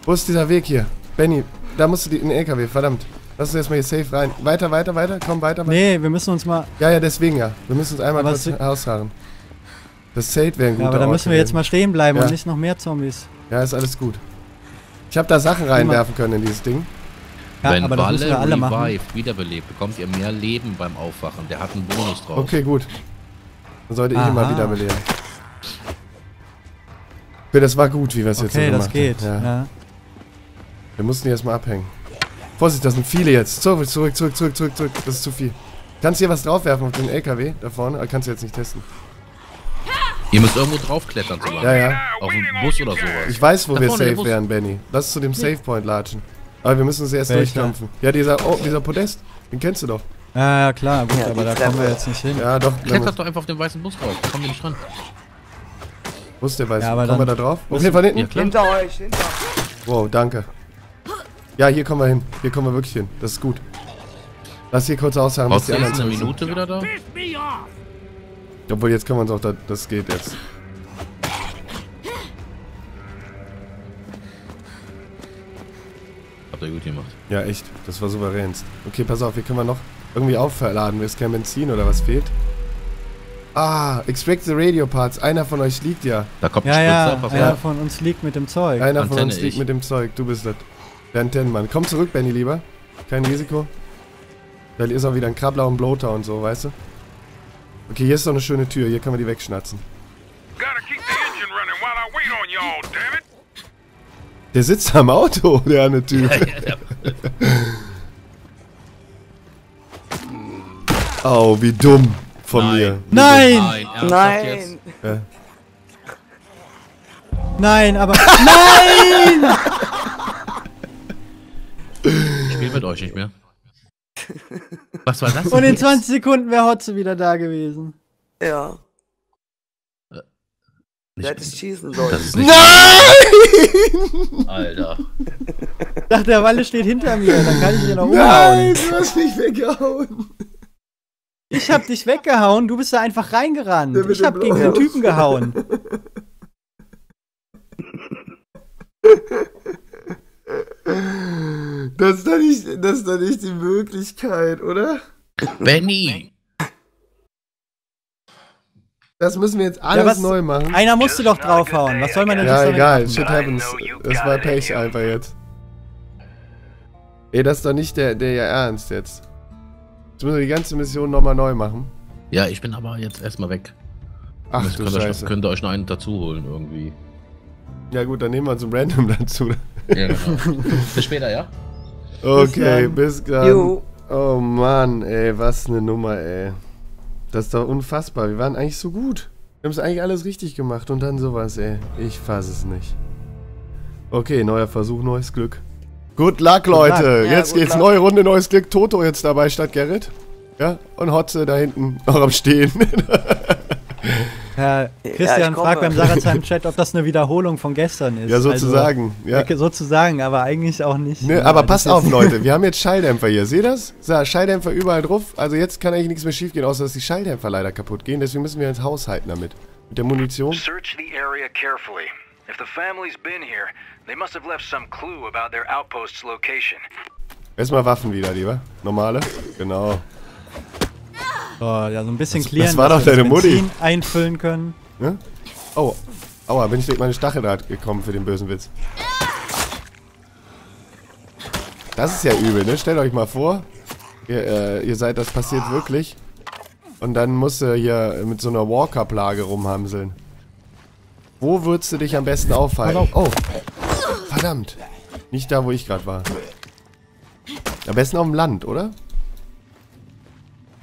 Wo ist dieser Weg hier? Benny, da musst du die, in den LKW, verdammt. Lass uns erstmal hier safe rein. Weiter, weiter, weiter. Komm, weiter, weiter. Nee, wir müssen uns mal... Ja, ja, deswegen ja. Wir müssen uns einmal kurz ausfahren. Das Zelt wäre ein guter Ja, aber da müssen wir jetzt mal stehen bleiben Ja. und nicht noch mehr Zombies. Ja, ist alles gut. Ich habe da Sachen reinwerfen können in dieses Ding. Ja, Wenn aber müssen wir alle Walle machen. revived, wiederbelebt, bekommt ihr mehr Leben beim Aufwachen. Der hat einen Bonus drauf. Okay, gut. Dann sollte ich ihn mal Aha. wieder beleben. Okay, das war gut, wie wir es jetzt so Okay, gemacht das geht. haben. Ja. Ja. Wir mussten die erstmal abhängen. Vorsicht, das sind viele jetzt. Zurück, zurück, zurück, zurück, zurück, zurück. Das ist zu viel. Kannst du hier was draufwerfen auf den LKW da vorne? Kannst du jetzt nicht testen. Ihr müsst irgendwo draufklettern zu Ja, ja. Auf einen Bus oder sowas. Ich weiß, wo Da wir vorne, safe wären, Benny. Lass zu dem Safe Point latschen. Aber wir müssen uns erst Welcher? durchkämpfen. Ja, dieser, oh, dieser Podest. Den kennst du doch. Ja, ja, klar, gut, Ja, aber da kommen wir jetzt nicht hin. Ja, doch. Klettert doch einfach auf den weißen Bus drauf. Da kommen wir nicht ran. Wo ist der weiß? Ja, aber kommen wir da drauf? Okay, von hinten? Ja. Hinter euch, hinter euch. Wow, danke. Ja, hier kommen wir hin. Hier kommen wir wirklich hin. Das ist gut. Lass hier kurz aussagen, Brauchst die anderen eine. Minute wieder da? Obwohl, jetzt können wir uns auch da... Das geht jetzt. Habt ihr gut gemacht. Ja, echt. Das war souveränst. Okay, pass auf. Hier können wir noch irgendwie aufladen. Ist kein Benzin oder was fehlt? Ah, extract the radio parts. Einer von euch liegt ja. Da kommt Ja, ein ja, einer auf. von uns liegt mit dem Zeug. Einer von Antenne uns liegt ich. mit dem Zeug. Du bist das. Der Antennenmann. Komm zurück, Benny, lieber. Kein Risiko. Da ist auch wieder ein Krabbler und Bloater und so, weißt du? Okay, hier ist doch eine schöne Tür. Hier können wir die wegschnatzen. Der sitzt am Auto, der eine Typ. oh, wie dumm von mir. Nein! Nein! Nein! Ja. Nein, aber... Nein! Ich spiele mit euch nicht mehr. Was war das? Und in 20 Sekunden wäre Hotze wieder da gewesen. Ja, du Nicht- hättest schießen Das sollen. Nein! Alter. Ich dachte, der Walle steht hinter mir, dann kann ich ihn noch Nein, umhauen. du hast mich weggehauen. Ich hab dich weggehauen, du bist da einfach reingerannt. Ich hab gegen den Typen gehauen. Das ist doch nicht, das ist doch nicht die Möglichkeit, oder? Benny! Das müssen wir jetzt alles was- neu machen. Einer musste doch draufhauen. Was soll man denn Ja, egal, machen? shit happens. Es war Pech einfach jetzt. Ey, das ist doch nicht der, der ihr Ernst jetzt. Jetzt müssen wir die ganze Mission nochmal neu machen. Ja, ich bin aber jetzt erstmal weg. Ach Jetzt du könnt, ihr, Scheiße. könnt ihr euch noch einen dazu holen irgendwie. Ja gut, dann nehmen wir uns ein Random dazu. Ja, genau. Bis später, ja? Okay, dann. bis dann. Jo. Oh Mann, ey, was eine Nummer, ey. Das ist doch unfassbar. Wir waren eigentlich so gut. Wir haben es eigentlich alles richtig gemacht und dann sowas, ey. Ich fasse es nicht. Okay, neuer Versuch, neues Glück. Good luck, Leute. Ja, jetzt good geht's luck. neue Runde, neues Glück. Toto jetzt dabei statt Gerrit. Ja, und Hotze da hinten noch am Stehen. Herr Christian komme. fragt beim Sarazheim Chat, ob das eine Wiederholung von gestern ist. ja, sozusagen. ja. Also, sozusagen, aber eigentlich auch nicht. Ne, Ja, aber passt auf, Leute. Wir haben jetzt Schalldämpfer hier. Seht das? So, Schalldämpfer überall drauf. Also jetzt kann eigentlich nichts mehr schief gehen, außer dass die Schalldämpfer leider kaputt gehen. Deswegen müssen wir ins Haus halten damit. Mit der Munition. Search the area carefully. If the family's been here, they must have left some clue about their outpost's location. Erstmal Waffen wieder, lieber. Normale. Genau. So, ja, so ein bisschen Das- clearen, das war doch deine Mutti. Einfüllen können. Ne? Oh. Aua, bin ich durch meine Stacheldraht gekommen für den bösen Witz. Das ist ja übel, ne? Stellt euch mal vor, ihr, äh, ihr seid, das passiert wirklich. Und dann musst du hier mit so einer Walker-Plage rumhamseln. Wo würdest du dich am besten aufhalten? Oh, Verdammt. Nicht da, wo ich gerade war. Am besten auf dem Land, oder?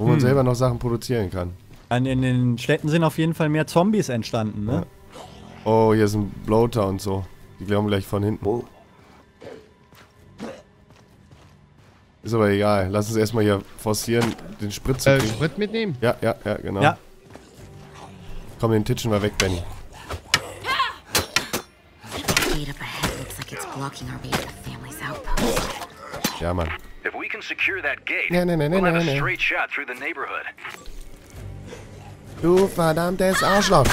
Wo man Hm. selber noch Sachen produzieren kann. An, in den Städten sind auf jeden Fall mehr Zombies entstanden, ne? Oh, hier ist ein Bloater und so. Die glauben gleich von hinten. Wo? Ist aber egal. Lass uns erstmal hier forcieren, den Sprit zu Äh, kriegen. Sprit mitnehmen? Ja, ja, ja, genau. Ja. Komm, den Titschen mal weg, Benny. Ja, Mann. Can secure that gate, Nee, nee, nee, nee, we'll have nee, a straight shot through the neighborhood. Du verdammtes Arschloch.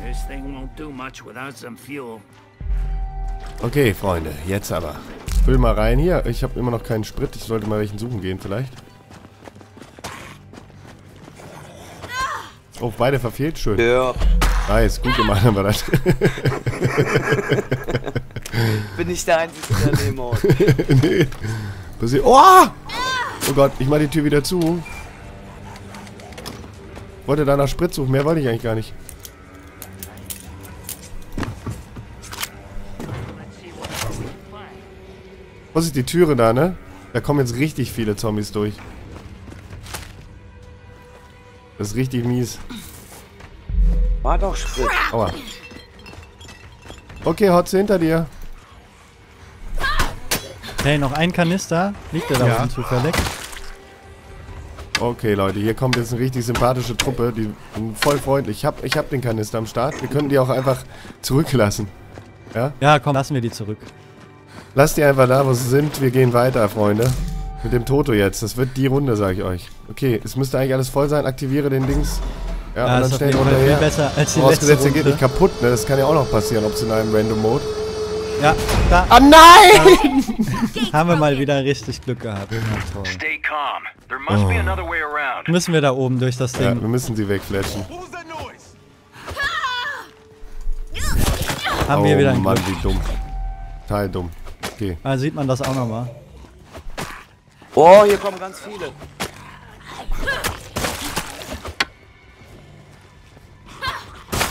This thing won't do much without some fuel. Okay, Freunde, jetzt aber. Füll mal rein hier. Ich habe immer noch keinen Sprit. Ich sollte mal welchen suchen gehen, vielleicht. Oh, beide verfehlt. Schön. Ja. Nice, gut gemacht haben wir das. Bin ich der Einzige, der den Mord. nee. Passiert. Oh! Oh Gott, ich mach die Tür wieder zu. Wollte da nach Sprit suchen. Mehr wollte ich eigentlich gar nicht. Was ist die Türe da, ne? Da kommen jetzt richtig viele Zombies durch. Das ist richtig mies. War doch Sprit. Aua. Okay, Hotze hinter dir. Hey, noch ein Kanister. Liegt der da Ja. zufällig? Okay, Leute, hier kommt jetzt eine richtig sympathische Truppe. Die sind voll freundlich. Ich hab, ich hab den Kanister am Start. Wir können die auch einfach zurücklassen. Ja? Ja, komm, lassen wir die zurück. Lasst die einfach da, wo sie sind. Wir gehen weiter, Freunde. Mit dem Toto jetzt. Das wird die Runde, sage ich euch. Okay, es müsste eigentlich alles voll sein. Aktiviere den Dings. Ja, Ja, und dann schnell hinterher. viel besser als die letzte der geht Runde. nicht kaputt, ne? Das kann ja auch noch passieren, ob es in einem Random Mode. Ja, da Ah, nein! haben wir mal wieder richtig Glück gehabt. Ja, around. Müssen wir da oben durch das Ja, Ding. wir müssen sie wegfletschen. Haben oh wir wieder ein Mann, Glück. wie dumm. Total dumm. Okay. Da sieht man das auch nochmal. Oh, hier kommen ganz viele.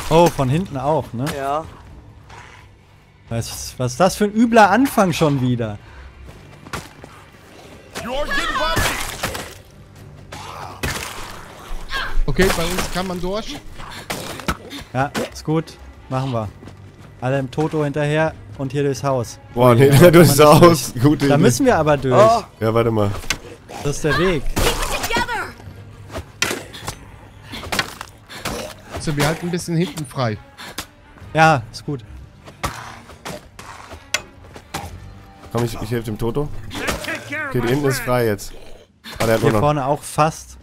Oh, von hinten auch, ne? Ja. Was, was ist das für ein übler Anfang schon wieder? Okay, bei uns kann man durch. Ja, ist gut. Machen wir. Alle im Toto hinterher und hier durchs Haus. Boah, nee, da durchs Haus. durch. Gute Da Idee. müssen wir aber durch. Oh. Ja, warte mal. Das ist der Weg. Also wir halten ein bisschen hinten frei. Ja, ist gut. Komm, ich, ich helfe dem Toto. Okay, die hinten ist frei jetzt. Ah, der hat Hier nur noch. vorne auch fast.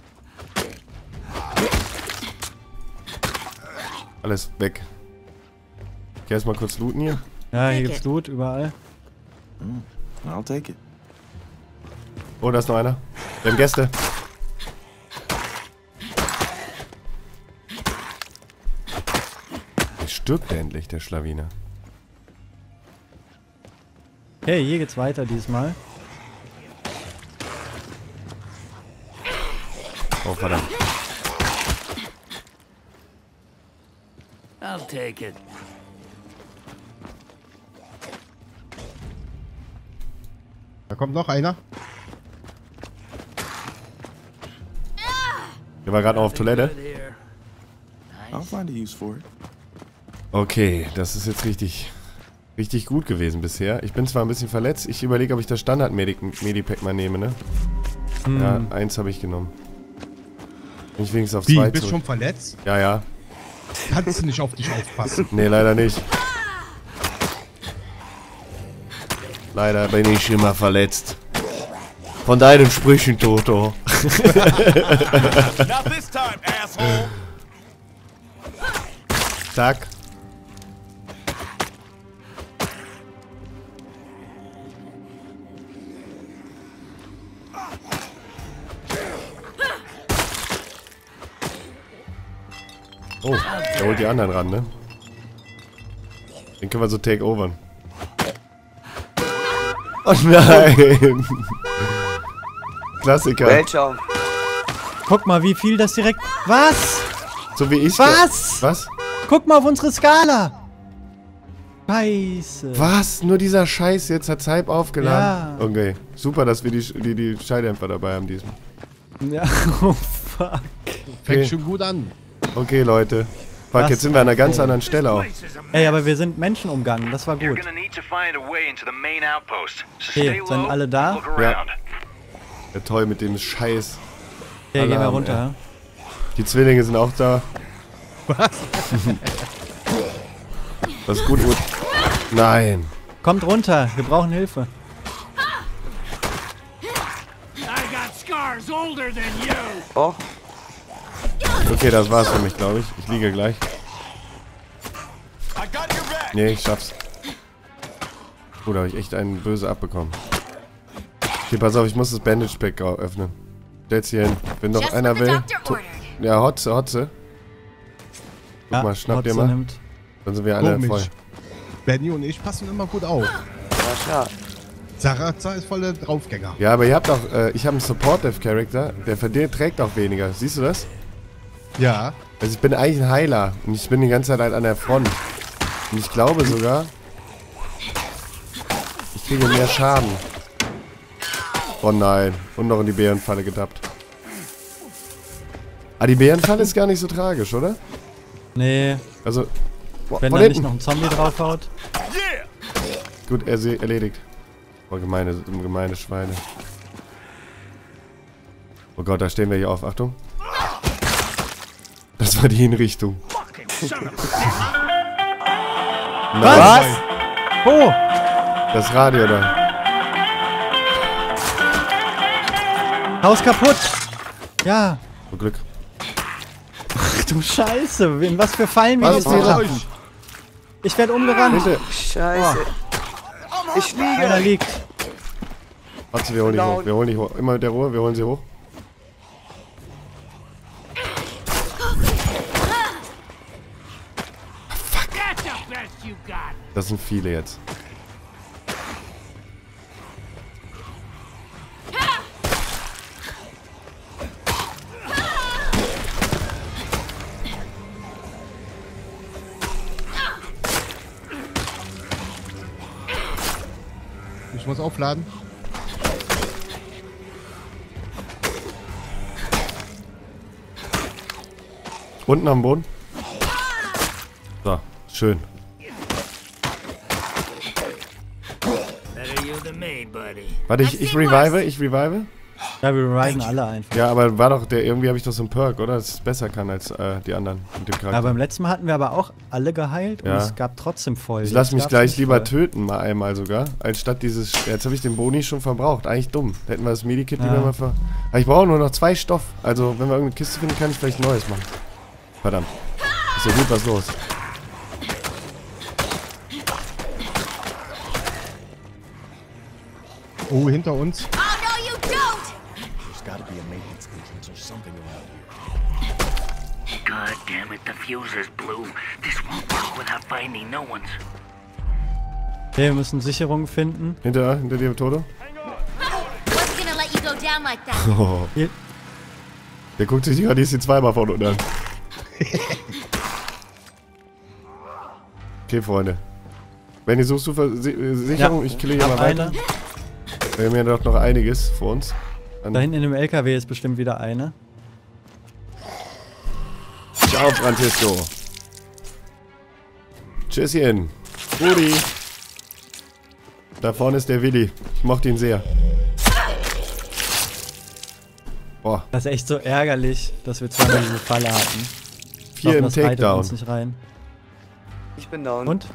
Alles weg. Ich erstmal kurz looten hier. Ja, hier gibt's. Loot überall. I'll take it. Oh, da ist noch einer. Wir haben Gäste. Stirbt der endlich, der Schlawiner. Okay, hier geht's weiter diesmal. Oh, verdammt. I'll take it. Da kommt noch einer. Der war gerade noch auf Toilette. Okay, das ist jetzt richtig, richtig gut gewesen bisher. Ich bin zwar ein bisschen verletzt. Ich überlege, ob ich das Standard-Medipack mal nehme, ne? Hm. Ja, eins habe ich genommen. Bin ich wenigstens auf Wie, zwei bist zurück. schon verletzt? Ja, ja. Kannst du nicht auf dich aufpassen. Nee, leider nicht. Leider bin ich immer verletzt. Von deinen Sprüchen, Toto. Not this time, asshole. Zack. Die anderen ran, ne? Den können wir so take overn. Oh nein! Klassiker. Welcher? Guck mal, wie viel das direkt... Was? So wie ich. Was? Was? Guck mal auf unsere Skala. Scheiße. Was? Nur dieser Scheiß jetzt hat Hype aufgeladen? Ja. Okay. Super, dass wir die, die, die Schalldämpfer dabei haben diesmal. Ja, oh fuck. Fängt Okay. schon gut an. Okay, Leute. Fuck, Was? jetzt sind wir an einer ganz anderen Stelle auch. Ey, aber wir sind Menschen umgangen, das war gut. Okay, sind alle da? Ja. Ja, toll mit dem Scheiß. Okay, gehen wir Alarm, runter. ey. Die Zwillinge sind auch da. Was? Das ist gut. gut. Nein. Kommt runter, wir brauchen Hilfe. Oh, Okay, das war's für mich, glaube ich. Ich liege gleich. Nee, ich schaff's. Gut, habe ich echt einen böse abbekommen. Okay, pass auf, ich muss das Bandage-Pack öffnen. Stell's hier hin. Wenn noch Just einer will. Ja, Hotze, Hotze. Guck Ja, mal, schnapp dir Hotze mal. nimmt. Dann sind wir alle Komisch. voll. Benny und ich passen immer gut auf. ja, ja. Sarazza ist voll der Draufgänger. Ja, aber ihr habt auch, äh, ich habe einen Supportive Character, der verdient, trägt auch weniger. Siehst du das? Ja. Also ich bin eigentlich ein Heiler und ich bin die ganze Zeit halt an der Front. Und ich glaube sogar, ich kriege mehr Schaden. Oh nein. Und noch in die Bärenfalle getappt. Ah, die Bärenfalle ist gar nicht so tragisch, oder? Nee, Also, boah, wenn da nicht noch ein Zombie draufhaut. Gut, er erledigt. Oh, gemeine, gemeine Schweine. Oh Gott, da stehen wir hier auf. Achtung. War die Hinrichtung. Was? Wo? Das Radio da. Haus kaputt. Ja. Zum Glück. Ach du Scheiße, in was für Fallen wir Was jetzt ist mit wieder. Ich werde umgerannt. Bitte. Scheiße. Ich Einer liege. liegt. Warte, wir holen dich hoch. Wir holen dich hoch. Immer mit der Ruhe, wir holen sie hoch. That's the best you got. Das sind viele jetzt. Ich muss aufladen. Unten am Boden. So, schön. Warte, ich, ich revive, ich revive. Ja, wir riden alle einfach. Ja, aber war doch der, irgendwie habe ich doch so einen Perk, oder? Dass es besser kann als äh, die anderen mit dem Ja, Charakter. beim letzten Mal hatten wir aber auch alle geheilt Ja. und es gab trotzdem voll. ich lasse mich gleich lieber voll. töten, mal einmal sogar, als statt dieses. Jetzt habe ich den Boni schon verbraucht. Eigentlich dumm. Da hätten wir das Medikit Ja. lieber mal ver. Aber ich brauche nur noch zwei Stoff. Also, wenn wir irgendeine Kiste finden, kann ich vielleicht ein neues machen. Verdammt. Ist ja gut was los. Oh, hinter uns. Oh, no, you don't! God damn it, the fuse is blue. This won't work without finding no one's. Okay, wir müssen Sicherungen finden. Hinter, hinter dir, Toto? What's gonna let you go down like that? Oh. Der guckt sich die Radieschen zweimal von unten an. Okay, Freunde. Suchst du Ver Si- äh, Sicherung? ich kille hier mal weiter. eine. Wir haben ja doch noch einiges vor uns. An Da hinten in dem LKW ist bestimmt wieder eine. Ciao, Francisco. Tschüsschen. Rudi. Da vorne ist der Willi. Ich mochte ihn sehr. Boah, Das ist echt so ärgerlich, dass wir zweimal diese Falle hatten. Ich vier im Takedown. uns nicht rein. Ich bin down. Und?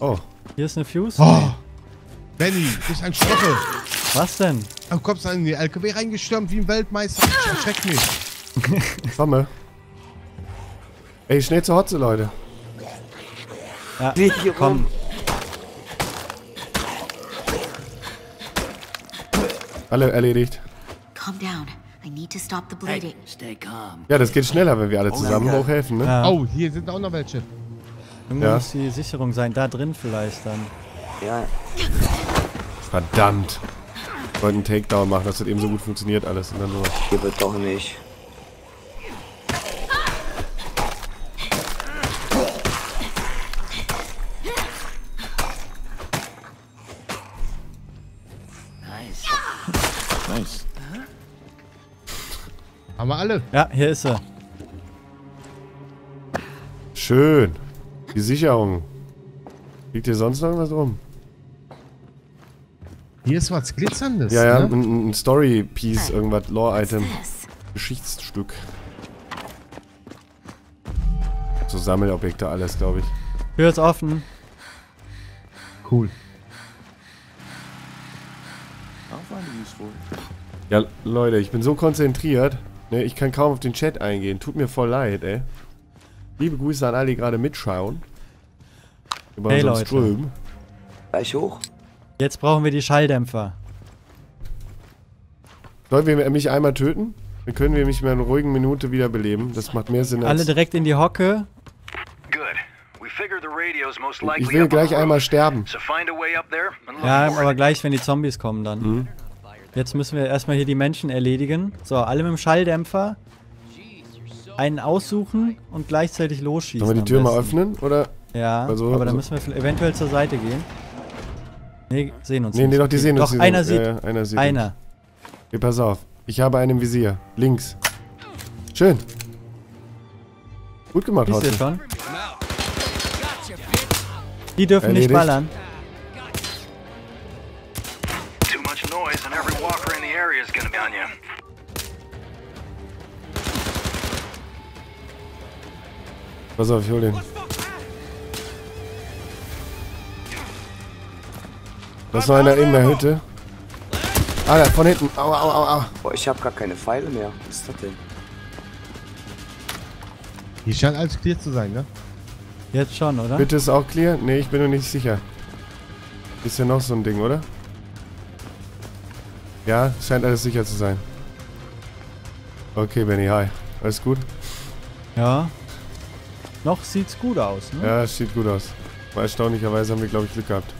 Oh, Hier ist eine Fuse? Oh. Benny, du bist ein Schrotte. Was denn? Du kommst dann in die LKW reingestürmt wie ein Weltmeister. Erschreck mich. komme. Ey, schnell zur Hotze, Leute. Ja, komm. Alle erledigt. Calm down. I need to stop the bleeding. Stay calm. Ja, das geht schneller, wenn wir alle zusammen danke. hochhelfen, ne? Ja, Oh, hier sind auch noch welche. irgendwo ja. muss die Sicherung sein. Da drin vielleicht dann. Ja, Verdammt. Wollte einen Takedown machen, das hat eben so gut funktioniert alles. Und dann nur. Ich gebe doch nicht. Nice. Äh? Haben wir alle? Ja, hier ist er. Schön. Die Sicherung. Liegt hier sonst noch was rum? Hier ist was Glitzerndes. Ja, ja, Ne? ein, ein Story-Piece, irgendwas, Lore-Item. Geschichtsstück. So Sammelobjekte alles, glaube ich. Tür ist offen. Cool. Ja, Leute, ich bin so konzentriert. Ne, ich kann kaum auf den Chat eingehen. Tut mir voll leid, ey. Liebe Grüße an alle, die gerade mitschauen. Über Hey, unseren Leute. Stream. Gleich hoch. Jetzt brauchen wir die Schalldämpfer. Sollen wir mich einmal töten? Dann können wir mich in einer ruhigen Minute wiederbeleben. Das macht mehr Sinn Alle als... direkt in die Hocke. Ich will gleich einmal sterben. Ja, aber gleich, wenn die Zombies kommen dann. Mhm. Jetzt müssen wir erstmal hier die Menschen erledigen. So, alle mit dem Schalldämpfer. Einen aussuchen und gleichzeitig losschießen. Sollen wir die Tür mal öffnen? Oder? Ja, Also- aber dann müssen wir eventuell zur Seite gehen. Nee, sehen uns Nee, nee, nicht. doch, die sehen uns. Doch, die einer sehen sieht. uns. Ja, ja, einer sieht einer. Uns. Okay, pass auf. Ich habe einen im Visier. Links. Schön. Gut gemacht, Hotze. schon? Die dürfen nicht Erledigt. ballern. On you. Pass auf, ich hol den. Da ist noch einer in der Hütte. Ah, da, von hinten. Aua, aua, aua, aua. Boah, ich habe gar keine Pfeile mehr. Was ist das denn? Hier scheint alles clear zu sein, ne? Jetzt schon, oder? Bitte ist auch clear? Nee, ich bin noch nicht sicher. Ist ja noch so ein Ding, oder? Ja, scheint alles sicher zu sein. Okay, Benny, hi. Alles gut? Ja. Noch sieht's gut aus, ne? Ja, es sieht gut aus. Aber erstaunlicherweise haben wir, glaube ich, Glück gehabt.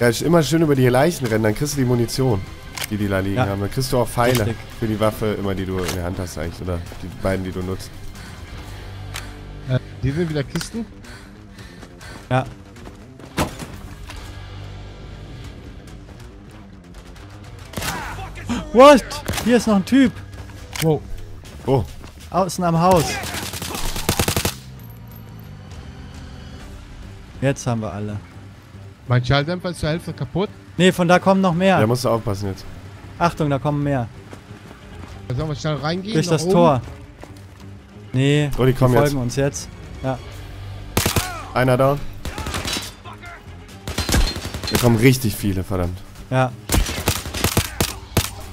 Ja, ist immer schön über die Leichen rennen, dann kriegst du die Munition, die die da liegen Ja. haben. Dann kriegst du auch Pfeile Richtig. für die Waffe, immer die du in der Hand hast eigentlich. Oder die beiden, die du nutzt. Äh, hier sind wieder Kisten. Ja. What? Hier ist noch ein Typ. Wow. Oh, Außen am Haus. Jetzt haben wir alle. Mein Schalldämpfer ist zur Hälfte kaputt. Ne, von da kommen noch mehr. da musst du aufpassen jetzt. Achtung, da kommen mehr. Da sollen wir schnell reingehen. Durch das oben. Tor. Nee, Oh, die kommen folgen jetzt. uns jetzt. Ja. Einer down. Da kommen richtig viele, verdammt. Ja.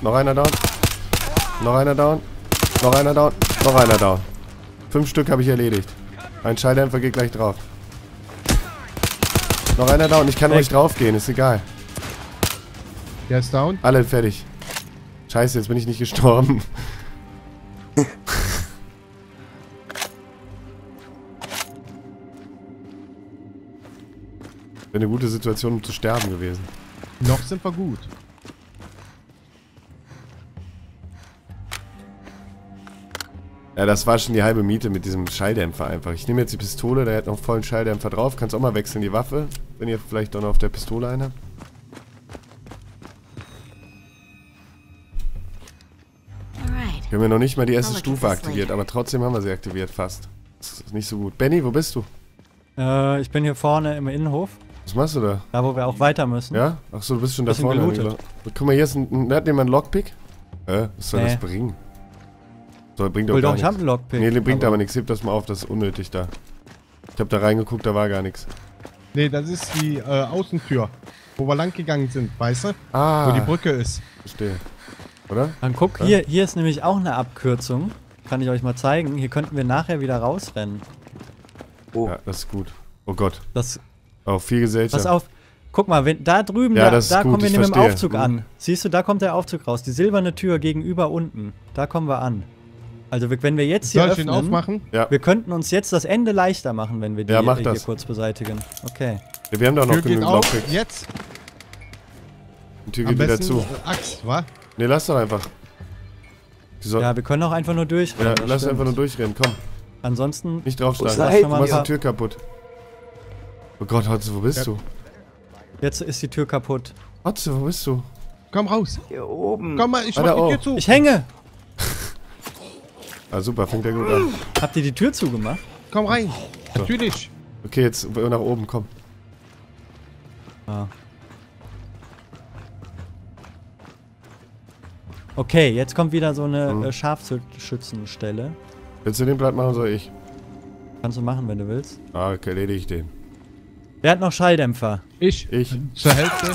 Noch einer down. Noch einer down. Noch einer down. Noch einer down. Fünf Stück habe ich erledigt. Ein Schalldämpfer geht gleich drauf. Noch einer down. Ich kann ruhig drauf gehen, ist egal. Der ist down. Alle fertig. Scheiße, jetzt bin ich nicht gestorben. Wäre eine gute Situation, um zu sterben gewesen. Noch sind wir gut. Ja, das war schon die halbe Miete mit diesem Schalldämpfer einfach. Ich nehme jetzt die Pistole, da hat noch vollen Schalldämpfer drauf. Kannst auch mal wechseln die Waffe, wenn ihr vielleicht doch noch auf der Pistole einen habt. Wir haben ja noch nicht mal die erste Stufe aktiviert, aber trotzdem haben wir sie aktiviert fast. Das ist nicht so gut. Benny, wo bist du? Äh, ich bin hier vorne im Innenhof. Was machst du da? Da, wo wir auch weiter müssen. Ja? Ach so, du bist schon da vorne. Guck mal, hier ist ein, hat jemand einen Lockpick? Äh, was soll Nee. das bringen? Soll, bringt doch gar nichts. hab einen Lockpick. Nee, bringt aber- aber nichts. Heb das mal auf, das ist unnötig da. Ich hab da reingeguckt, da war gar nichts. Nee, das ist die äh, Außentür, wo wir lang gegangen sind, weißt du? Ah, Wo die Brücke ist. verstehe. Oder? Dann guck, Ja. hier, hier ist nämlich auch eine Abkürzung. Kann ich euch mal zeigen. Hier könnten wir nachher wieder rausrennen. Oh, Ja, das ist gut. Oh Gott. Das, Auch viel Gesellschaft. pass auf. Guck mal, wenn, da drüben, Ja, da, da gut, kommen wir mit dem. Aufzug Mhm. an. Siehst du, da kommt der Aufzug raus. Die silberne Tür gegenüber unten. Da kommen wir an. Also wenn wir jetzt hier Soll ich den öffnen, aufmachen? Ja. wir könnten uns jetzt das Ende leichter machen, wenn wir die Ja, mach äh, das. hier kurz beseitigen. Okay. Ja, wir haben doch noch Tür geht genügend auf. Lockpicks. Jetzt. Die Tür Am geht wieder zu. Axt, wa? Nee, lass doch einfach. Ja, Ja, wir können auch einfach nur durchrennen. das lass stimmt. einfach nur durchrennen. Komm, Ansonsten nicht draufschlagen. Du machst die Tür kaputt. Oh Gott, Hotze, wo bist Ja. du? Jetzt ist die Tür kaputt. Hotze, wo bist du? Komm raus. Hier oben. Komm mal, ich mach da die Tür zu. Ich hänge! Ah, super, fängt ja gut an. Habt ihr die Tür zugemacht? Komm rein. Natürlich. Okay, jetzt nach oben, komm. Ah. Okay, jetzt kommt wieder so eine Mhm. äh, Scharfschützenstelle. Willst du den Blatt machen, soll ich? Kannst du machen, wenn du willst. Ah, okay, erledige ich den. Wer hat noch Schalldämpfer? Ich. Ich. Zur Hälfte.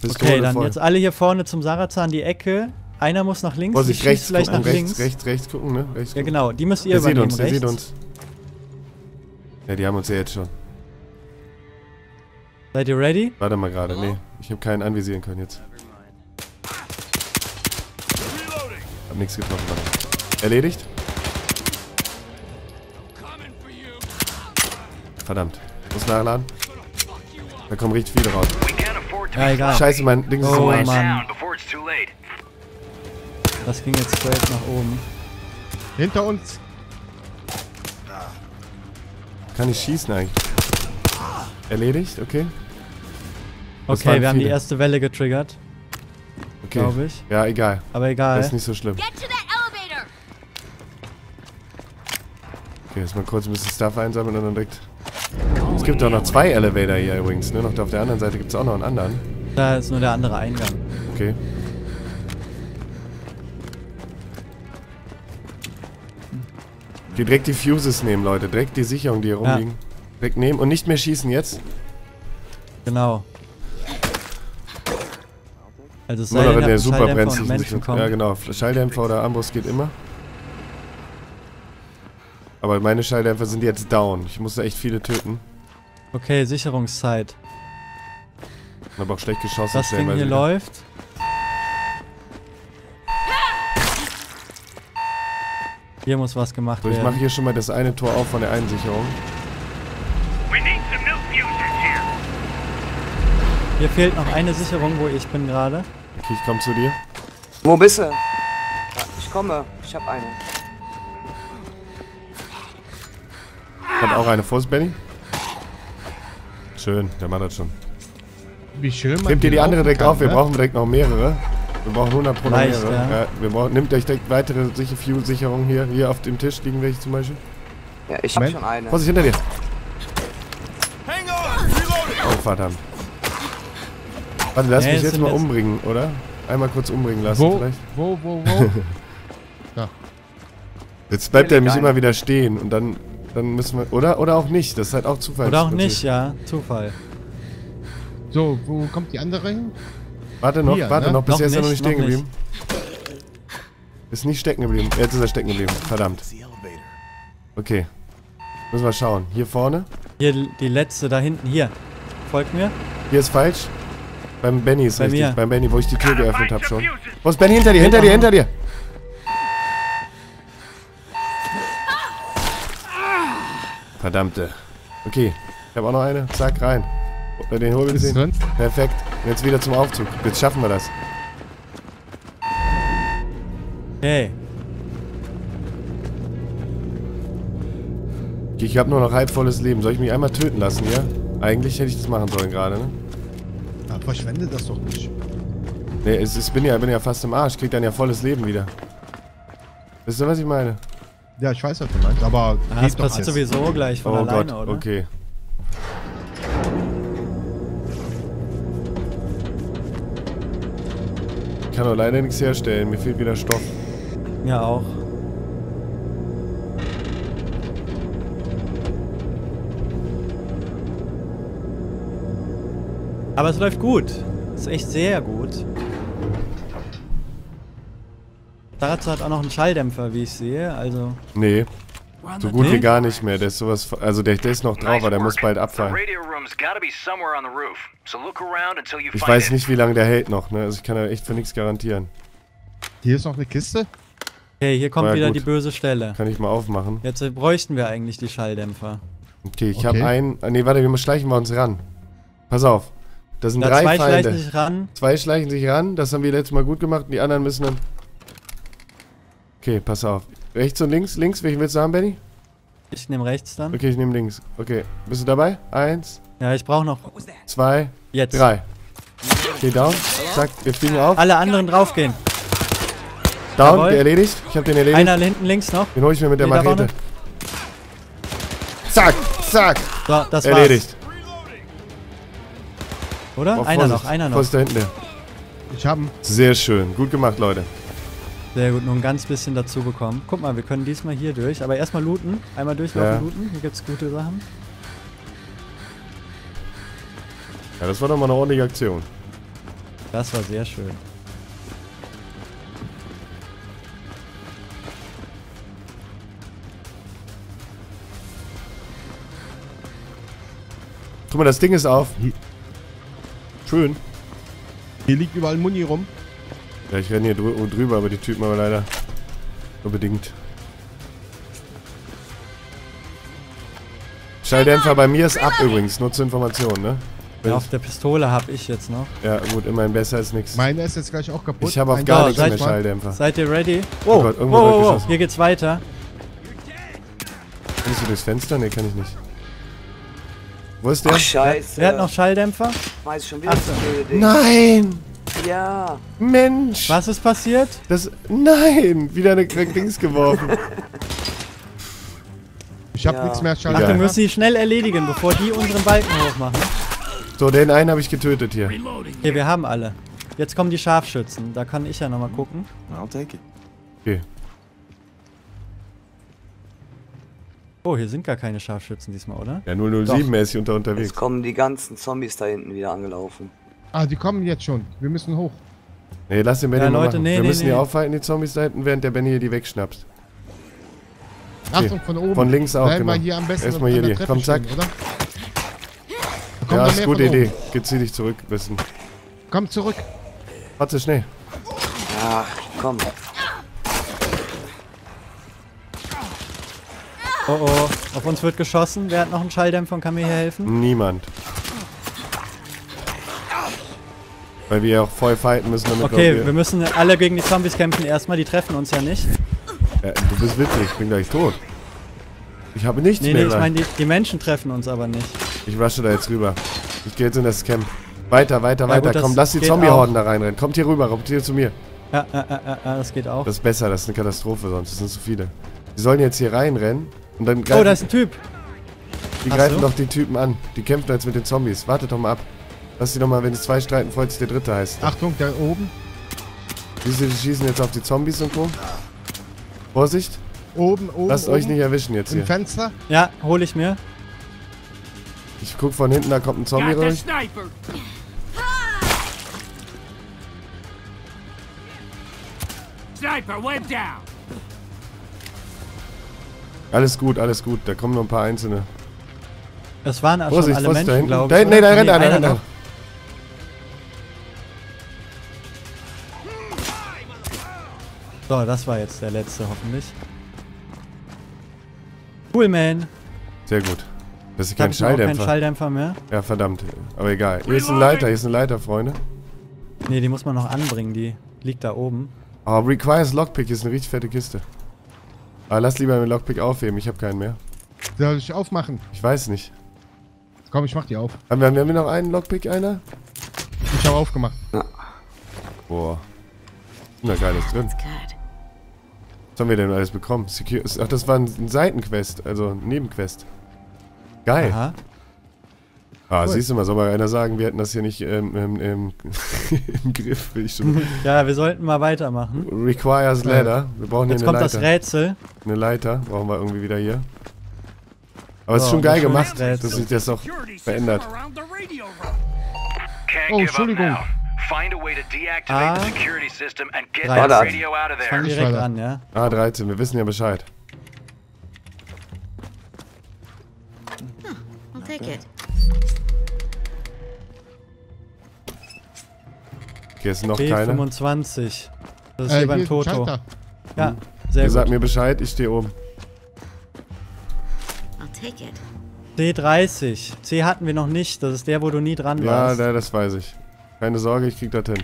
Pistole Okay, dann voll. jetzt alle hier vorne zum Sarazan die Ecke. Einer muss nach links, Vorsicht, ich rechts vielleicht gucken, nach rechts, links. rechts, rechts gucken, ne? Rechts Ja genau, die müsst ihr Der sieht übernehmen uns, der rechts. sieht uns. Ja, die haben uns ja jetzt schon. Seid ihr ready? Warte mal gerade, nee. Ich habe keinen anvisieren können jetzt. Hab nichts getroffen. Warte. Erledigt? Verdammt. Muss nachladen. Da kommen richtig viele raus. Ja, egal. Scheiße, mein Ding ist Oh, so. Mann. Das ging jetzt straight nach oben. Hinter uns. Kann ich schießen eigentlich? Erledigt, okay. Das Okay, wir haben die viele. erste Welle getriggert, Okay. glaube ich. Ja, egal. Aber egal. Das ist nicht so schlimm. Okay, jetzt mal kurz ein bisschen Stuff einsammeln und dann direkt... Es gibt auch noch zwei Elevator hier übrigens, ne? Noch auf der anderen Seite gibt es auch noch einen anderen. Da ist nur der andere Eingang. Okay. Die direkt die Fuses nehmen, Leute. Direkt die Sicherung, die hier Ja. rumliegen. Direkt nehmen und nicht mehr schießen jetzt. Genau. Also es Nur sei denn, der super kommen. Ja, genau. Schalldämpfer oder Amboss geht immer. Aber meine Schalldämpfer sind jetzt down. Ich musste echt viele töten. Okay, Sicherungszeit. Habe auch schlecht geschossen. Das Ding hier wieder. läuft. Hier muss was gemacht So, ich mache werden. hier schon mal das eine Tor auf von der einen Sicherung. We need some new fuses here. Hier fehlt noch eine Sicherung, wo ich bin gerade. Okay, ich komme zu dir. Wo bist du? Ja, ich komme. Ich hab eine. Kommt auch eine. Vorsicht, Benny. Schön, der macht das schon. Wie schön man Nehmt ihr die hier andere direkt kann, auf? Wir ne? brauchen direkt noch mehrere. Wir brauchen 100 pro Leicht, ja. Ja, wir brauchen, nehmt euch direkt weitere sicher Fuel-Sicherungen hier. Hier auf dem Tisch liegen welche zum Beispiel. Ja, ich hab Moment. schon eine. Vorsicht, hinter dir. Oh, verdammt. Warte, lass Nee, mich jetzt mal jetzt- umbringen, oder? Einmal kurz umbringen lassen Wo, vielleicht. wo, wo, wo? Jetzt bleibt er nämlich immer wieder stehen und dann, dann müssen wir... Oder, oder auch nicht, das ist halt auch Zufall. Oder auch nicht, ja. Zufall. so, wo kommt die andere hin? Warte noch, Hier, warte ne? noch, bisher ist er noch nicht stehen geblieben. Ist nicht stecken geblieben. Jetzt ist er stecken geblieben. Verdammt. Okay. Müssen wir schauen. Hier vorne. Hier die letzte da hinten. Hier. Folgt mir. Hier ist falsch. Beim Benny ist Bei richtig. mir. Beim Benny, wo ich die Tür geöffnet habe schon. Wo ist Benny? Hinter dir, hinter dir, hinter dir! Verdammte. Okay. Ich habe auch noch eine. Zack, rein. Bei den den. drin? Perfekt. Jetzt wieder zum Aufzug. Jetzt schaffen wir das. Okay, Ich habe nur noch halb volles Leben. Soll ich mich einmal töten lassen, ja? Eigentlich hätte ich das machen sollen gerade, ne? Ja, verschwende das doch nicht. Ne, es, es bin ja, bin ja fast im Arsch. Krieg dann ja volles Leben wieder. Wisst ihr, was ich meine? Ja, ich weiß, was du meinst, aber Ah, das passiert sowieso gleich von oh alleine, Gott, oder? okay. Kann doch leider nichts herstellen. Mir fehlt wieder Stoff. Ja, auch. Aber es läuft gut. Ist echt sehr gut. Dazu hat auch noch einen Schalldämpfer, wie ich sehe. Also, Nee. So gut wie gar nicht mehr. Der ist sowas. Also der, der ist noch drauf, aber der muss bald abfallen. Ich weiß nicht, wie lange der hält noch, ne? Also ich kann da echt für nichts garantieren. Hier ist noch eine Kiste. okay, hier kommt Ja, wieder gut. die böse Stelle. Kann ich mal aufmachen. Jetzt äh, bräuchten wir eigentlich die Schalldämpfer. Okay, ich Okay. habe einen. ah, Nee, warte, wir schleichen wir uns ran. Pass auf. Das sind Da drei zwei Feinde. schleichen sich ran. Zwei schleichen sich ran, das haben wir letztes Mal gut gemacht. Die anderen müssen dann. Okay, pass auf. Rechts und links, links, welchen willst du haben, Benny? Ich nehme rechts dann. Okay, ich nehme links. Okay, bist du dabei? Eins, Ja, ich brauche noch. zwei, Jetzt. drei. Okay, down. Zack, wir fliegen auf. Alle anderen draufgehen. Down, Jawohl. erledigt. Ich hab den erledigt. Einer hinten links noch. Den hol ich mir mit der Nee, da Machete. Zack, zack. So, das Erledigt. Oder? Oh, einer Vorsicht. noch, einer noch. Vorsicht, da hinten der. Ich hab ihn. Sehr schön. Gut gemacht, Leute. Sehr gut, nur ein ganz bisschen dazu bekommen. Guck mal, wir können diesmal hier durch. Aber erstmal looten. Einmal durchlaufen, Ja. looten. Hier gibt's gute Sachen. Ja, das war doch mal eine ordentliche Aktion. Das war sehr schön. Guck mal, das Ding ist auf. Schön. Hier liegt überall Muni rum. Ja, ich renne hier drü drüber, aber die Typen aber leider nur bedingt. Schalldämpfer bei mir ist ab übrigens, nur zur Information, ne? Ja, auf der Pistole habe ich jetzt noch. Ja, gut, immerhin besser als nichts. Meiner ist jetzt gleich auch kaputt. Ich habe auf gar nichts mehr. Schalldämpfer. Seid ihr ready? Oh Wow, Gott, irgendwo wow, wow, wow. Hier geht's weiter. Kannst du durchs Fenster? Ne, kann ich nicht. Wo ist der? Ach, scheiße. Wer hat noch Schalldämpfer? Schmeiß schon wieder Ach so. Nein! Ja. Mensch! Was ist passiert? Das. Nein! Wieder eine Dings geworfen. Ich habe Ja. nichts mehr Ach, Egal. wir müssen die schnell erledigen, bevor die unseren Balken hochmachen. So, den einen habe ich getötet hier. Hier, wir haben alle. Jetzt kommen die Scharfschützen. Da kann ich ja nochmal gucken. I'll take it. Okay. Oh, hier sind gar keine Scharfschützen diesmal, oder? Ja, 007 mäßig unter unterwegs. Jetzt kommen die ganzen Zombies da hinten wieder angelaufen. Ah, die kommen jetzt schon. Wir müssen hoch. Nee, lass den Benny Ja, Leute, machen. nee, Wir nee, müssen nee. die aufhalten, die Zombies da hinten, während der Benny hier die wegschnappt. Achtung, von oben. Von links auch, Bleiben genau. hier am besten Erstmal hier. Treppe Komm, zack. stehen, Ja, ist gute. Idee. Geh, zieh dich zurück, bisschen. Komm zurück. Warte, schnell. Ach, komm. Oh oh, auf uns wird geschossen. Wer hat noch einen Schalldämpfer und kann mir hier helfen? Niemand. Weil wir ja auch voll fighten müssen, damit Okay, wir... wir müssen alle gegen die Zombies kämpfen erstmal. Die treffen uns ja nicht. Ja, du bist witzig, ich bin gleich tot. Ich habe nichts Nee, mehr. nee, ich meine, die, die Menschen treffen uns aber nicht. Ich wasche da jetzt rüber. Ich gehe jetzt in das Camp. Weiter, weiter, Ja, weiter. gut, Komm, lass die Zombie-Horden da reinrennen. Kommt hier rüber, kommt hier zu mir. Ja, ja, ja, ja, das geht auch. Das ist besser, das ist eine Katastrophe sonst. Das sind zu viele. Die sollen jetzt hier reinrennen und dann Oh, greifen, da ist ein Typ. die Ach greifen so. doch die Typen an. Die kämpfen jetzt mit den Zombies. Wartet doch mal ab. Lass die doch mal, wenn es zwei streiten, freut sich der dritte heißt. Achtung, da oben. Siehst du, die schießen jetzt auf die Zombies und so. Vorsicht. Oben, oben. Lasst oben. euch nicht erwischen jetzt Im hier. Fenster. Ja, hole ich mir. Ich guck von hinten, da kommt ein Zombie down. Alles gut, alles gut. Da kommen noch ein paar einzelne. Das waren auch schon Vorsicht, alle Vorsicht, da Menschen, hinten. glaube Da ich. hinten, nee, da rennt einer, da rennt noch. einer. So, das war jetzt der letzte, hoffentlich. Cool, man. Sehr gut. Das ist Ich hab kein jetzt auch keinen Schalldämpfer. Schalldämpfer mehr. Ja, verdammt. Aber egal. Hier ist ein Leiter, hier ist ein Leiter, Freunde. Nee, die muss man noch anbringen, die liegt da oben. Oh, requires Lockpick ist eine richtig fette Kiste. Aber lass lieber den Lockpick aufheben, ich habe keinen mehr. Soll ich aufmachen? Ich weiß nicht. Komm, ich mach die auf. Haben wir, haben wir noch einen Lockpick, einer? Ich habe aufgemacht. Boah. Na geiles drin. Good. Was haben wir denn alles bekommen? Secure Ach, das war ein Seitenquest, also ein Nebenquest. Geil. Aha. Ah, Cool. siehst du mal, soll mal einer sagen, wir hätten das hier nicht ähm, ähm, ähm, im Griff, will ich schon. Ja, wir sollten mal weitermachen. Requires Ladder. Wir brauchen Jetzt hier eine kommt das Leiter. Rätsel. Eine Leiter brauchen wir irgendwie wieder hier. Aber es ist So, schon geil gemacht, dass sich das auch verändert. Oh, Entschuldigung. Find a way to deactivate Ah. the security system and get that radio out of there. direkt an, ja. Ah, 13, wir wissen ja Bescheid. I'll take it. Okay, es sind noch keine. B25. Das ist Äh, hier beim hier, Toto. Ja, sehr Ihr gut. sagt mir Bescheid, ich stehe oben. I'll take it. C30. C hatten wir noch nicht. Das ist der, wo du nie dran Ja, warst. da, das weiß ich. Keine Sorge, ich krieg das hin.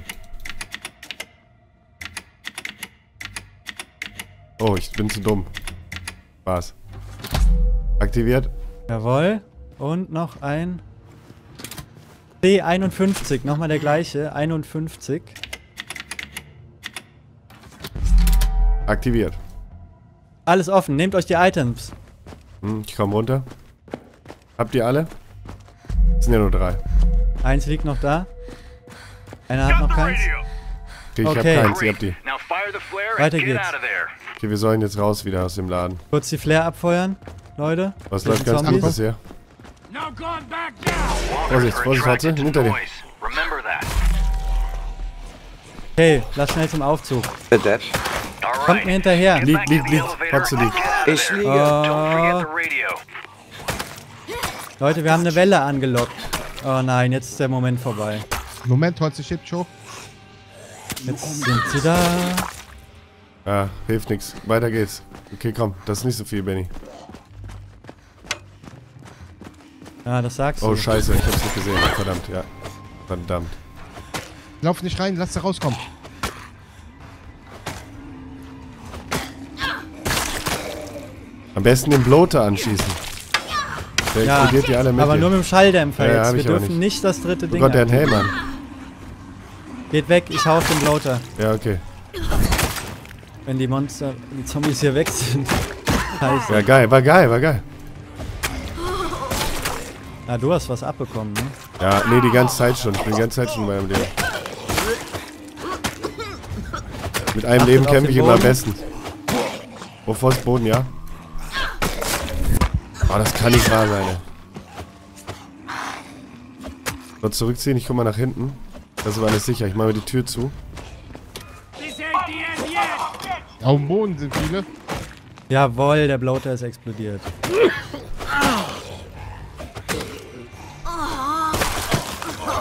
Oh, ich bin zu dumm. Spaß. Aktiviert. Jawohl. Und noch ein. D51, nochmal der gleiche. 51. Aktiviert. Alles offen, nehmt euch die Items. Hm, ich komme runter. Habt ihr alle? Es sind ja nur drei. Eins liegt noch da. Einer hat noch keins. Okay, ich Okay. hab keins, ihr habt die. Weiter geht's. Okay, wir sollen jetzt raus wieder aus dem Laden. Kurz die Flare abfeuern, Leute. Was läuft ganz gut Zombies. bisher? Back down. Vorsicht, Vorsicht, Hatze, hinter dir. Okay, lass schnell zum Aufzug. Dead. Kommt mir hinterher. Liegt, liegt, liegt. Hatze liegt. Ich liege. Radio. Leute, wir haben eine Welle angelockt. Oh nein, jetzt ist der Moment vorbei. Moment, Holze Chip Show. Jetzt sind sie da. Ja, hilft nix. Weiter geht's. Okay, komm, das ist nicht so viel, Benny. Ja, das sagst Oh, du. scheiße, ich hab's nicht gesehen. Verdammt, ja. Verdammt. Lauf nicht rein, lass da rauskommen. Am besten den Bloater anschießen. Der Ja, explodiert die alle mit. aber dir. nur mit dem Schalldämpfer Ja, jetzt. Wir dürfen nicht. das dritte Oh Ding Gott, der hat einen. Helm an. Geht weg, ich hau auf den Bloater. Ja, okay. Wenn die Monster, die Zombies hier weg sind. Scheiße. Ja, geil, war geil, war geil. Ah, du hast was abbekommen, ne? Ja, nee, die ganze Zeit schon. Ich bin die ganze Zeit schon bei meinem Leben. Mit einem Achtet Leben kämpfe ich immer am besten. Wovor ist Boden, ja? Oh, das kann nicht wahr sein, ey. So, zurückziehen, ich guck mal nach hinten. Das ist aber alles sicher. Ich mache mir die Tür zu. Auf dem Boden sind viele. Jawohl, der Bloater ist explodiert.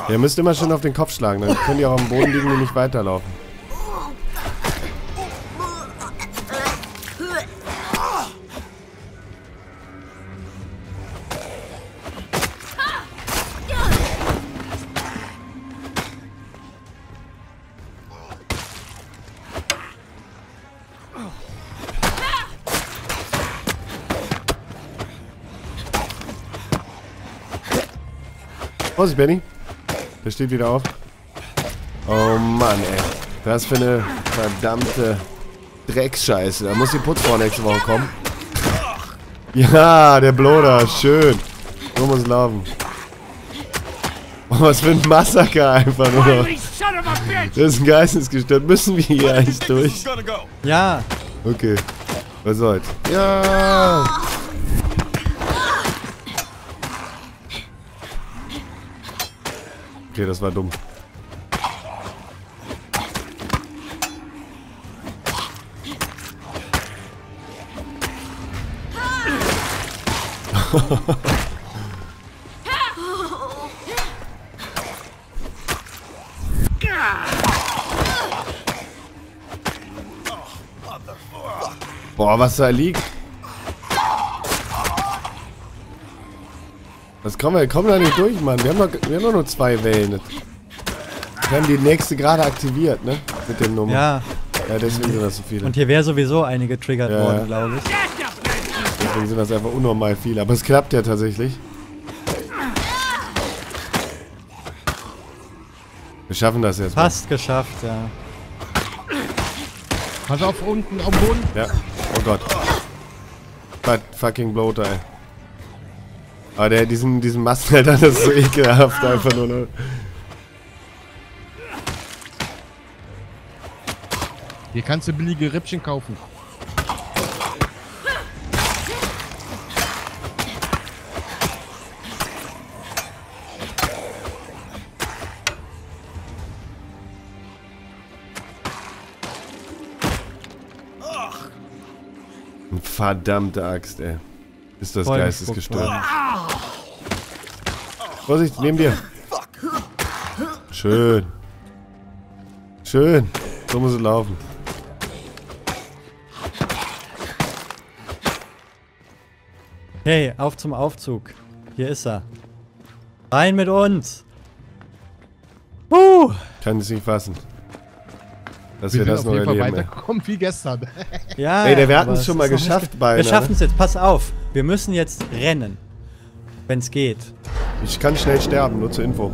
Ihr müsst immer schön auf den Kopf schlagen, dann können die auch am Boden liegen und nicht weiterlaufen. Vorsicht, Benny. Der steht wieder auf. Oh Mann, ey. Was für eine verdammte Drecksscheiße. Da muss die Putzfrau nächste Woche kommen. Ja, der Bloder. Schön. So muss es laufen. Oh, was für ein Massaker einfach nur. Das ist ein Geistesgestört. Müssen wir hier eigentlich durch? Ja, Okay. Was soll's? Ja. Okay, das war dumm. Boah, was da liegt. Was kommen wir, kommen da nicht durch, Mann. Wir haben, doch, wir haben doch nur zwei Wellen. Wir haben die nächste gerade aktiviert, ne? Mit dem Nummer. ja. Ja, deswegen sind das so viele. Und hier wäre sowieso eine getriggert Ja, worden, glaube ich. Deswegen sind das einfach unnormal viele. Aber es klappt ja tatsächlich. Wir schaffen das jetzt. mal. Fast geschafft, ja. Pass auf, unten am Boden. Ja. Oh Gott. Fuck, fucking Bloater, ey. Aber der, diesen, diesen Masthälter, das ist so ekelhaft einfach nur. Ne? Hier kannst du billige Rippchen kaufen. Verdammte Axt, ey. Ist das geistesgestört. Vorsicht, neben dir. Schön. Schön. So muss es laufen. Hey, auf zum Aufzug. Hier ist er. Rein mit uns. Uh. Kann es nicht fassen. Dass Wir wir das auf noch jeden Fall erleben. ey. weitergekommen wie gestern. Ja, Ey, der- wir hatten es schon mal geschafft ge- beinahe, Wir schaffen es jetzt. Pass auf. Wir müssen jetzt rennen. Wenn es geht. Ich kann schnell sterben, nur zur Info.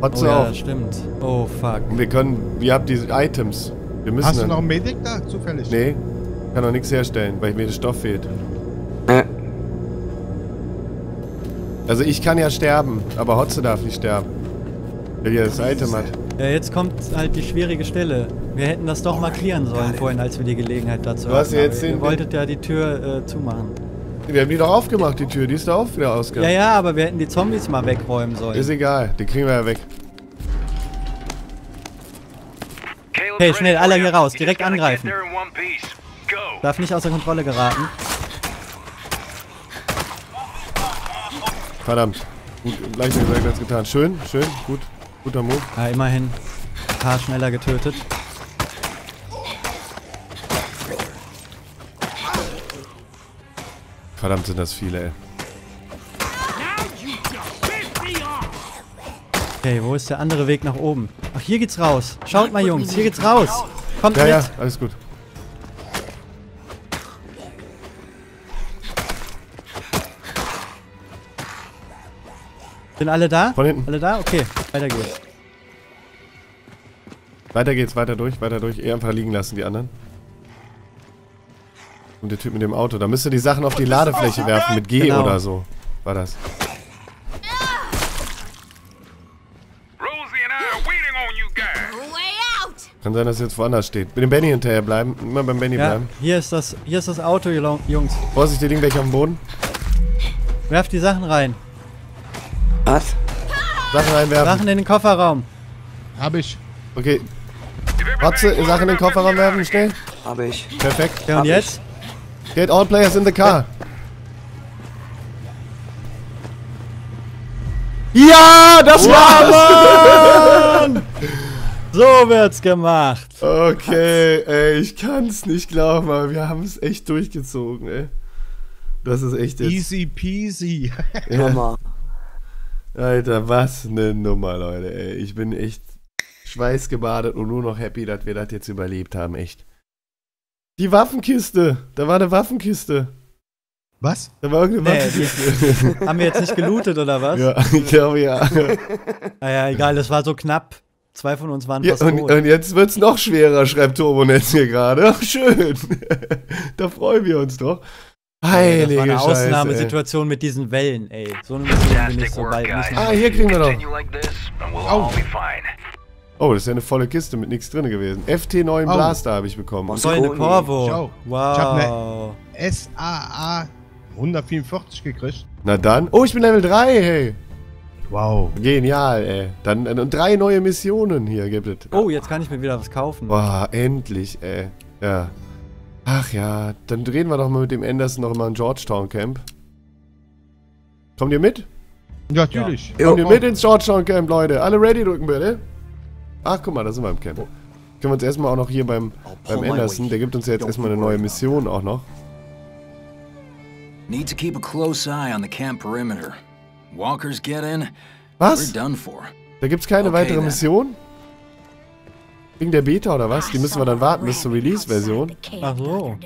Hotze oh ja, auch. das stimmt. Oh, fuck. Und wir können, ihr habt diese Items. Wir müssen Hast du noch einen Medic da, zufällig? Nee, kann noch nichts herstellen, weil mir der Stoff fehlt. Also ich kann ja sterben, aber Hotze darf nicht sterben. Weil er das Item hat. Ja, jetzt kommt halt die schwierige Stelle. Wir hätten das doch mal klären sollen vorhin, als wir die Gelegenheit dazu Du hast hatten. ja jetzt Aber Ihr den- wolltet ja die Tür äh, zumachen. Wir haben die doch aufgemacht, die Tür. Die ist da auch wieder Ja, ausgegangen. ja, aber wir hätten die Zombies mal wegräumen sollen. Ist egal, die kriegen wir ja weg. Okay, schnell, alle hier raus, direkt angreifen. Darf nicht außer Kontrolle geraten. Verdammt. Gut, leichter gesagt als getan. Schön, schön, gut. Guter Move. Ja, immerhin. Ein paar schneller getötet. Verdammt sind das viele, ey. Okay, wo ist der andere Weg nach oben? Ach, hier geht's raus. Schaut mal, Jungs, hier geht's raus. Kommt Ja, mit. ja, alles gut. Sind alle da? Von hinten. Alle da? Okay, weiter geht's. Weiter geht's, weiter durch, weiter durch. Eh einfach liegen lassen, die anderen. Und der Typ mit dem Auto. Da müsst ihr die Sachen auf die Ladefläche werfen mit G Genau. oder so. War das. Way out! Kann sein, dass er jetzt woanders steht. Mit dem Benny hinterher bleiben. Immer beim Benny Ja, bleiben. hier ist das, hier ist das Auto, Jung- Jungs. Vorsicht, hier liegen welche auf dem Boden. Werft die Sachen rein. Was? Sachen reinwerfen. Sachen in den Kofferraum. Hab ich. Okay. Hotze, Sachen in den Kofferraum werfen, schnell. Hab ich. Perfekt. Ja, und jetzt? Get all players in the car. Ja, das war's! Mann! So wird's gemacht. Okay, ey, ich kann's nicht glauben, aber wir haben es echt durchgezogen, ey. Das ist echt jetzt. Easy peasy. Hammer. Alter, was ne Nummer, Leute, ey. Ich bin echt schweißgebadet und nur noch happy, dass wir das jetzt überlebt haben, echt. Die Waffenkiste! Da war eine Waffenkiste. Was? Da war irgendeine Nee, Waffenkiste. die, haben wir jetzt nicht gelootet oder was? ja, ich glaube ja. Naja, egal, das war so knapp. Zwei von uns waren ja fast und, tot. und jetzt wird's noch schwerer, schreibt Turbonetz hier gerade. Ach, schön. da freuen wir uns doch. Heilige das war eine Scheiße, ey. Ausnahmesituation mit diesen Wellen, ey. So eine Mission bin ich so bald nicht Ah, hier kriegen wir. Continue like we'll fine. Oh, das ist ja eine volle Kiste mit nichts drin gewesen. FT9 Oh. Blaster habe ich bekommen. Voll eine Corvo. Wow. Ich hab ne SAA 144 gekriegt. Na dann. Oh, ich bin Level 3, hey. Wow. Genial, ey. Dann äh, und drei neue Missionen hier gibt es. Oh, jetzt kann ich mir wieder was kaufen. Boah, endlich, ey. Ja. Ach ja, dann drehen wir doch mal mit dem Anderson noch mal ein Georgetown Camp. Kommt ihr mit? Ja, natürlich. Kommt ihr mit ins Georgetown Camp, Leute? Alle ready drücken bitte. Ach, guck mal, da sind wir im Camp. Können wir uns erstmal auch noch hier beim, beim Anderson, der gibt uns ja jetzt erstmal eine neue Mission auch noch. Need to keep a close eye on the camp perimeter. Walkers get in, Was? Da gibt's keine Okay, weitere. Mission? Wegen der Beta oder was? Die müssen wir dann warten bis zur Release-Version. Ach so.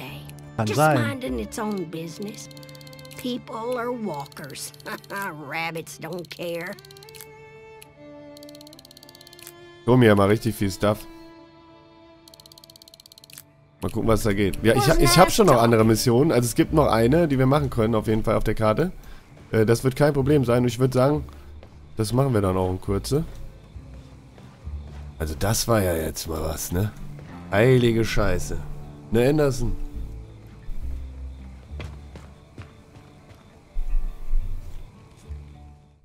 Kann Just sein. minding its own business. People are walkers. Rabbits don't care. Hol mir ja mal richtig viel Stuff. Mal gucken, was da geht. Ja, ich, ich habe schon noch andere Missionen. Also es gibt noch eine, die wir machen können, auf jeden Fall auf der Karte. Äh, das wird kein Problem sein. Und ich würde sagen, das machen wir dann auch in Kürze. Also das war ja jetzt mal was, ne? Heilige Scheiße. Ne, Anderson?